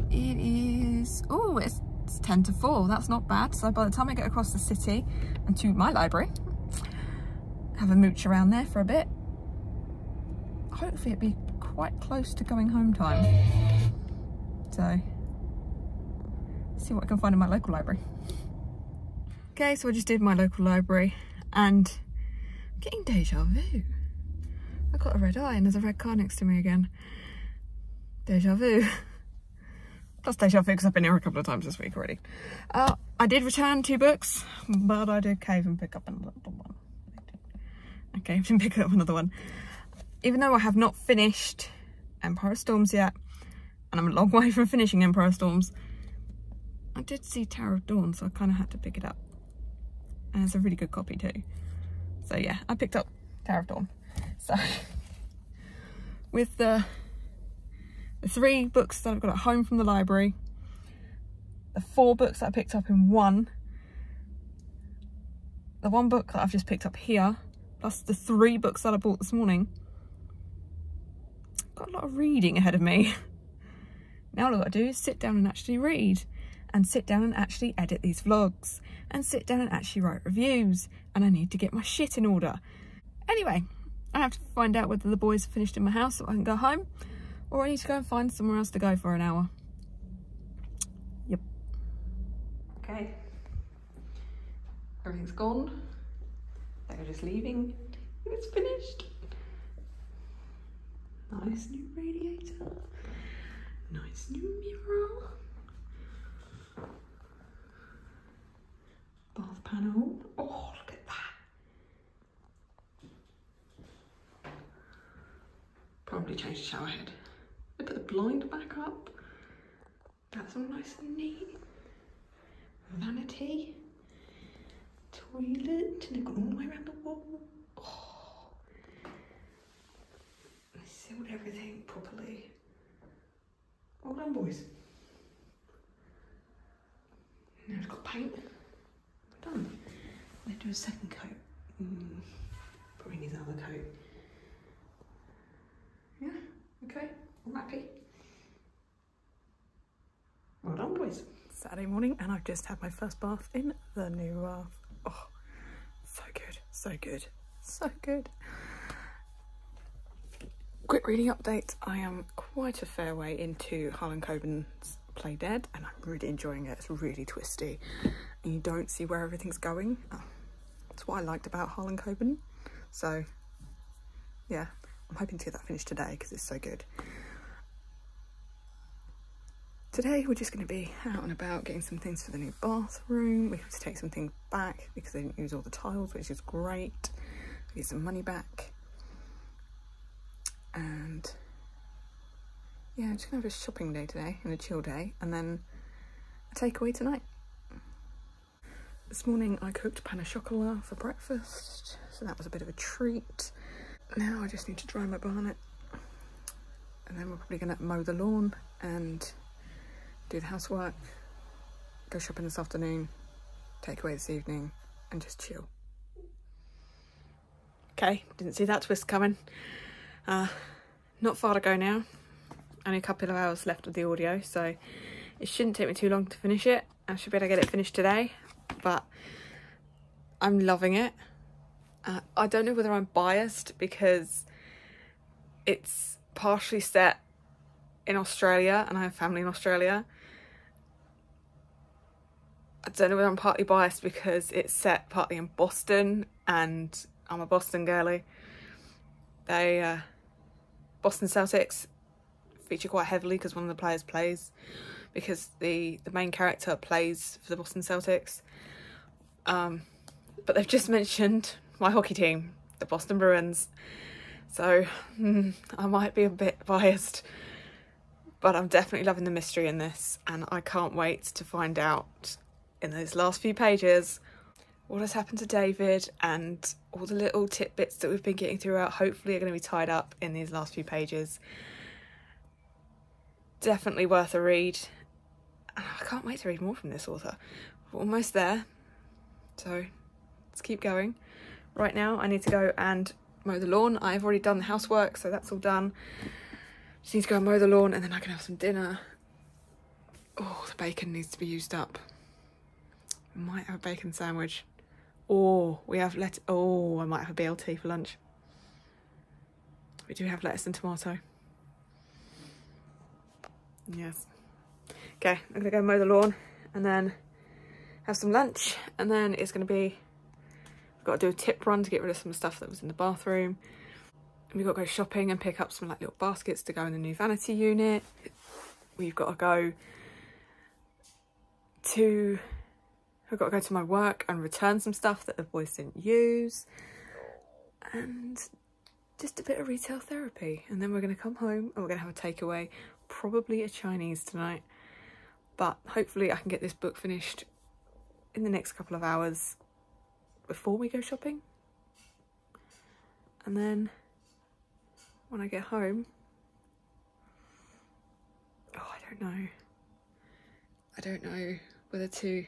Speaker 1: It is, oh, it's, it's 10 to 4. That's not bad. So by the time I get across the city and to my library, have a mooch around there for a bit, hopefully it'll be quite close to going home time. So, see what I can find in my local library. Okay, so I just did my local library and I'm getting deja vu. I got a red eye and there's a red car next to me again. Deja vu. Plus deja vu because I've been here a couple of times this week already. Uh, I did return two books, but I did cave and pick up another one. Okay, I and picked up another one. Even though I have not finished Empire of Storms yet, and I'm a long way from finishing Empire Storms. I did see Tower of Dawn, so I kind of had to pick it up. And it's a really good copy too. So yeah, I picked up Tower of Dawn. So with the the three books that I've got at home from the library, the four books that I picked up in one, the one book that I've just picked up here, plus the three books that I bought this morning. Got a lot of reading ahead of me. Now all I've got to do is sit down and actually read and sit down and actually edit these vlogs and sit down and actually write reviews and I need to get my shit in order. Anyway, I have to find out whether the boys are finished in my house so I can go home or I need to go and find somewhere else to go for an hour. Yep. Okay. Everything's gone. They're just leaving. It's finished. Nice new radiator. Nice new mirror. Bath panel. Oh, look at that. Probably change the shower head. Look at the blind back up. That's all nice and neat. Vanity. Toilet. And they've gone all the way around the wall. Oh. They sealed everything properly. Well done, boys. Now it's got paint. We're done. To do a second coat. Mm. Probably needs another coat. Yeah, okay, I'm happy. Well done, boys. Saturday morning, and I've just had my first bath in the new bath. Oh, so good, so good, so good. Quick reading update. I am quite a fair way into Harlan Coben's Play Dead, and I'm really enjoying it. It's really twisty, and you don't see where everything's going. Oh, that's what I liked about Harlan Coben. So, yeah, I'm hoping to get that finished today because it's so good. Today we're just going to be out and about getting some things for the new bathroom. We have to take some things back because they didn't use all the tiles, which is great. Get some money back. And yeah, I'm just gonna have a shopping day today and a chill day and then a takeaway tonight. This morning I cooked pain au chocolat for breakfast, so that was a bit of a treat. Now I just need to dry my barnet and then we're probably gonna mow the lawn and do the housework, go shopping this afternoon, take away this evening and just chill. Okay, didn't see that twist coming. Uh, not far to go now. Only a couple of hours left of the audio, so it shouldn't take me too long to finish it. I should be able to get it finished today, but I'm loving it. Uh, I don't know whether I'm biased because it's partially set in Australia and I have family in Australia. I don't know whether I'm partly biased because it's set partly in Boston and I'm a Boston girly. They, uh, Boston Celtics feature quite heavily because one of the players plays because the, the main character plays for the Boston Celtics. Um, but they've just mentioned my hockey team, the Boston Bruins. So mm, I might be a bit biased, but I'm definitely loving the mystery in this, and I can't wait to find out in those last few pages what has happened to David and all the little tidbits that we've been getting throughout hopefully are going to be tied up in these last few pages. Definitely worth a read. I can't wait to read more from this author. We're almost there, so let's keep going. Right now I need to go and mow the lawn. I've already done the housework, so that's all done. Just need to go and mow the lawn and then I can have some dinner. Oh, the bacon needs to be used up. Might have a bacon sandwich. Or we have let. Oh, I might have a BLT for lunch. We do have lettuce and tomato. Yes. Okay, I'm gonna go mow the lawn and then have some lunch and then it's gonna be I've got to do a tip run to get rid of some stuff that was in the bathroom. And we've got to go shopping and pick up some like little baskets to go in the new vanity unit. We've got to go to I've got to go to my work and return some stuff that the boys didn't use. And just a bit of retail therapy. And then we're going to come home and we're going to have a takeaway, probably a Chinese tonight. But hopefully I can get this book finished in the next couple of hours before we go shopping. And then when I get home, oh, I don't know. I don't know whether to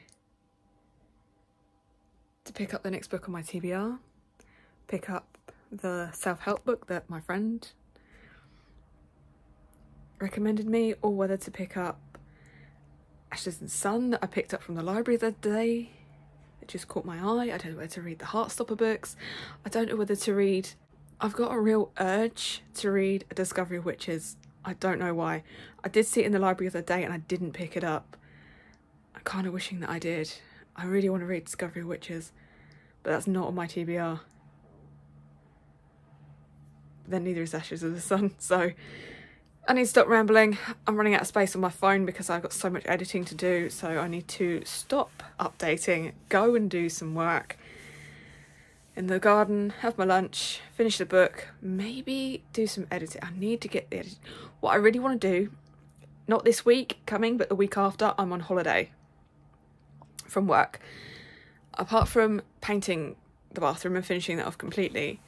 Speaker 1: to pick up the next book on my TBR, pick up the self-help book that my friend recommended me, or whether to pick up Ashes and Sun that I picked up from the library the other day. It just caught my eye. I don't know whether to read the Heartstopper books. I don't know whether to read. I've got a real urge to read A Discovery of Witches. I don't know why. I did see it in the library the other day and I didn't pick it up. I'm kind of wishing that I did. I really want to read Discovery of Witches, but that's not on my TBR. then neither is Ashes of the Sun, so I need to stop rambling. I'm running out of space on my phone because I've got so much editing to do, so I need to stop updating, go and do some work in the garden, have my lunch, finish the book, maybe do some editing. I need to get the edit. What I really want to do, not this week coming, but the week after, I'm on holiday from work. Apart from painting the bathroom and finishing that off completely,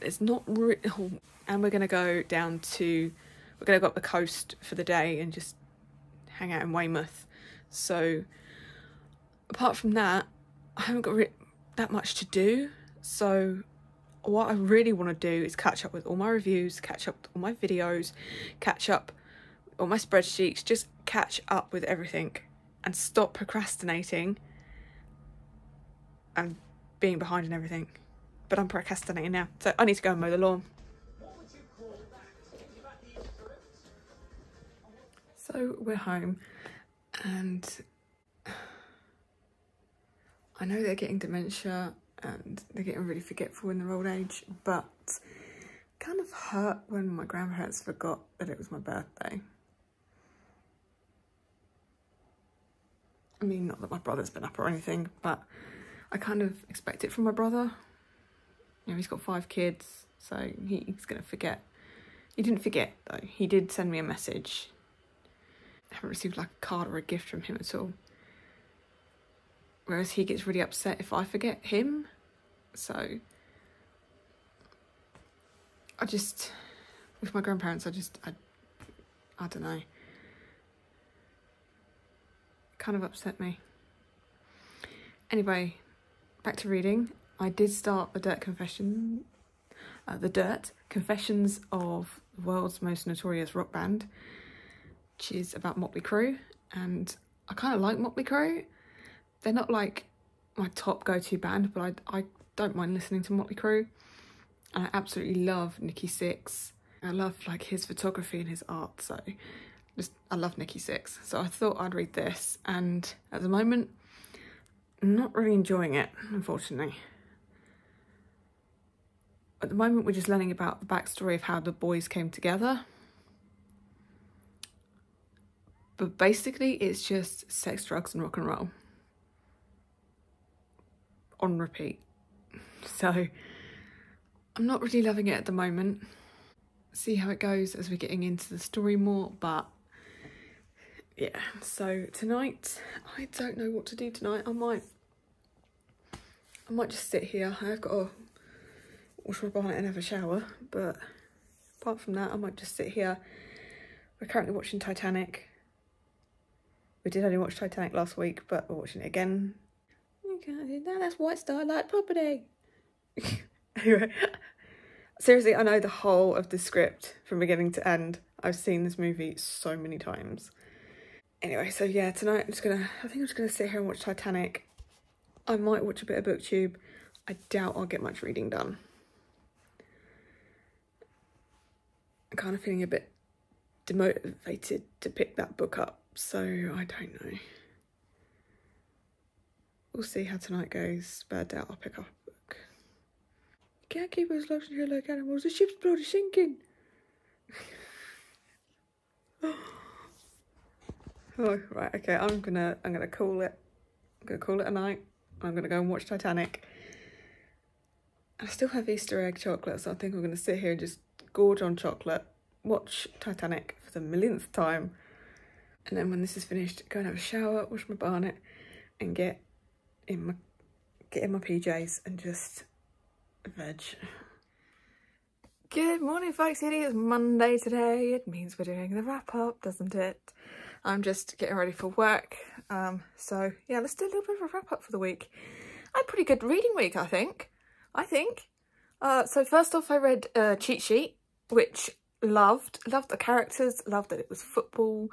Speaker 1: it's not real. Oh, and we're going to go down to we're going to go up the coast for the day and just hang out in Weymouth. So, apart from that, I haven't got re- that much to do. So, what I really want to do is catch up with all my reviews, catch up with all my videos, catch up all my spreadsheets, just catch up with everything and stop procrastinating and being behind and everything. But I'm procrastinating now, so I need to go and mow the lawn. So we're home and I know they're getting dementia and they're getting really forgetful in their old age, but kind of hurt when my grandparents forgot that it was my birthday. I mean, not that my brother's been up or anything, but I kind of expect it from my brother. You know, he's got five kids, so he's going to forget. He didn't forget, though. He did send me a message I haven't received like a card or a gift from him at all. Whereas he gets really upset if I forget him. So I just with my grandparents I just I I don't know. Kind of upset me. Anyway, back to reading. I did start the Dirt Confession uh, the Dirt Confessions of the World's Most Notorious Rock Band which is about Motley Crue, and I kind of like Motley Crue. They're not like my top go-to band, but I, I don't mind listening to Motley Crue. And I absolutely love Nikki Sixx. I love like his photography and his art, so just I love Nikki Sixx, So I thought I'd read this, and at the moment, I'm not really enjoying it, unfortunately. At the moment, we're just learning about the backstory of how the boys came together But basically, it's just sex, drugs, and rock and roll on repeat. So I'm not really loving it at the moment. See how it goes as we're getting into the story more, but yeah. So tonight, I don't know what to do tonight. I might, I might just sit here. I've got to wash my bonnet and have a shower, but apart from that, I might just sit here. We're currently watching Titanic. We did only watch Titanic last week, but we're watching it again. Oh okay, now that's White Star Line property. anyway, seriously, I know the whole of the script from beginning to end. I've seen this movie so many times. Anyway, so yeah, tonight I'm just gonna, I think I'm just gonna sit here and watch Titanic. I might watch a bit of BookTube. I doubt I'll get much reading done. I'm kind of feeling a bit demotivated to pick that book up so I don't know. We'll see how tonight goes, but I doubt I'll pick up a book. You can't keep us locked in here like animals. The ship's bloody sinking. oh, right, okay, I'm gonna I'm gonna call it. I'm gonna call it a night. I'm gonna go and watch Titanic. I still have Easter egg chocolate, so I think I'm gonna sit here and just gorge on chocolate, watch Titanic for the millionth time. And then when this is finished, go and have a shower, wash my barnet, and get in my get in my PJs and just veg. Good morning, folks. It is Monday today. It means we're doing the wrap up, doesn't it? I'm just getting ready for work. Um, so yeah, let's do a little bit of a wrap up for the week. I had a pretty good reading week, I think. I think. Uh, so first off, I read uh, Cheat Sheet, which loved. Loved the characters. Loved that it was football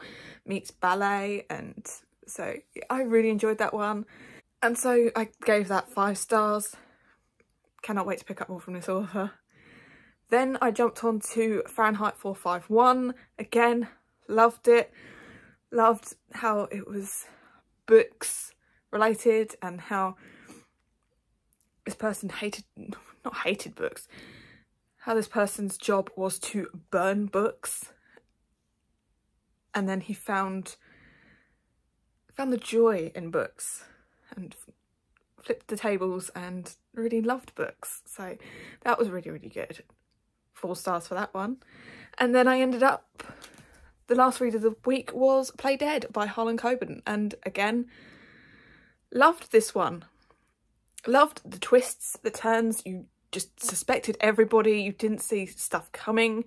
Speaker 1: meets ballet, and so I really enjoyed that one. And so I gave that five stars. Cannot wait to pick up more from this author. Then I jumped on to Fahrenheit 451. Again, loved it. Loved how it was books related and how this person hated, not hated books, how this person's job was to burn books. And then he found, found the joy in books and flipped the tables and really loved books. So that was really, really good four stars for that one. And then I ended up, the last read of the week was Play Dead by Harlan Coben. And again, loved this one. Loved the twists, the turns. You just suspected everybody. You didn't see stuff coming.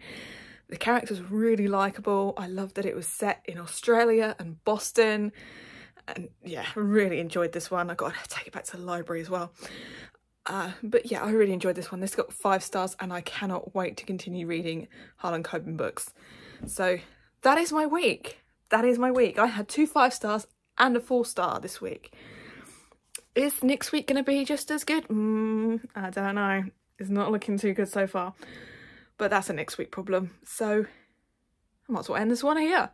Speaker 1: The characters were really likeable. I loved that it was set in Australia and Boston. And yeah, really enjoyed this one. I got to take it back to the library as well. Uh, but yeah, I really enjoyed this one. This got five stars and I cannot wait to continue reading Harlan Coben books. So that is my week. That is my week. I had two five stars and a four star this week. Is next week going to be just as good? Mm, I don't know. It's not looking too good so far. But that's a next week problem. So I might as well end this one here.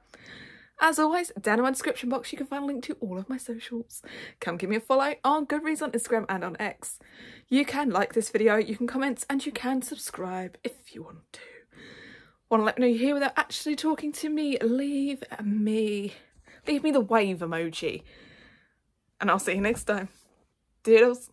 Speaker 1: As always, down in my description box you can find a link to all of my socials. Come give me a follow on Goodreads on Instagram and on X. You can like this video, you can comment and you can subscribe if you want to. Want to let me know you're here without actually talking to me? Leave me, leave me the wave emoji. And I'll see you next time. Doodles.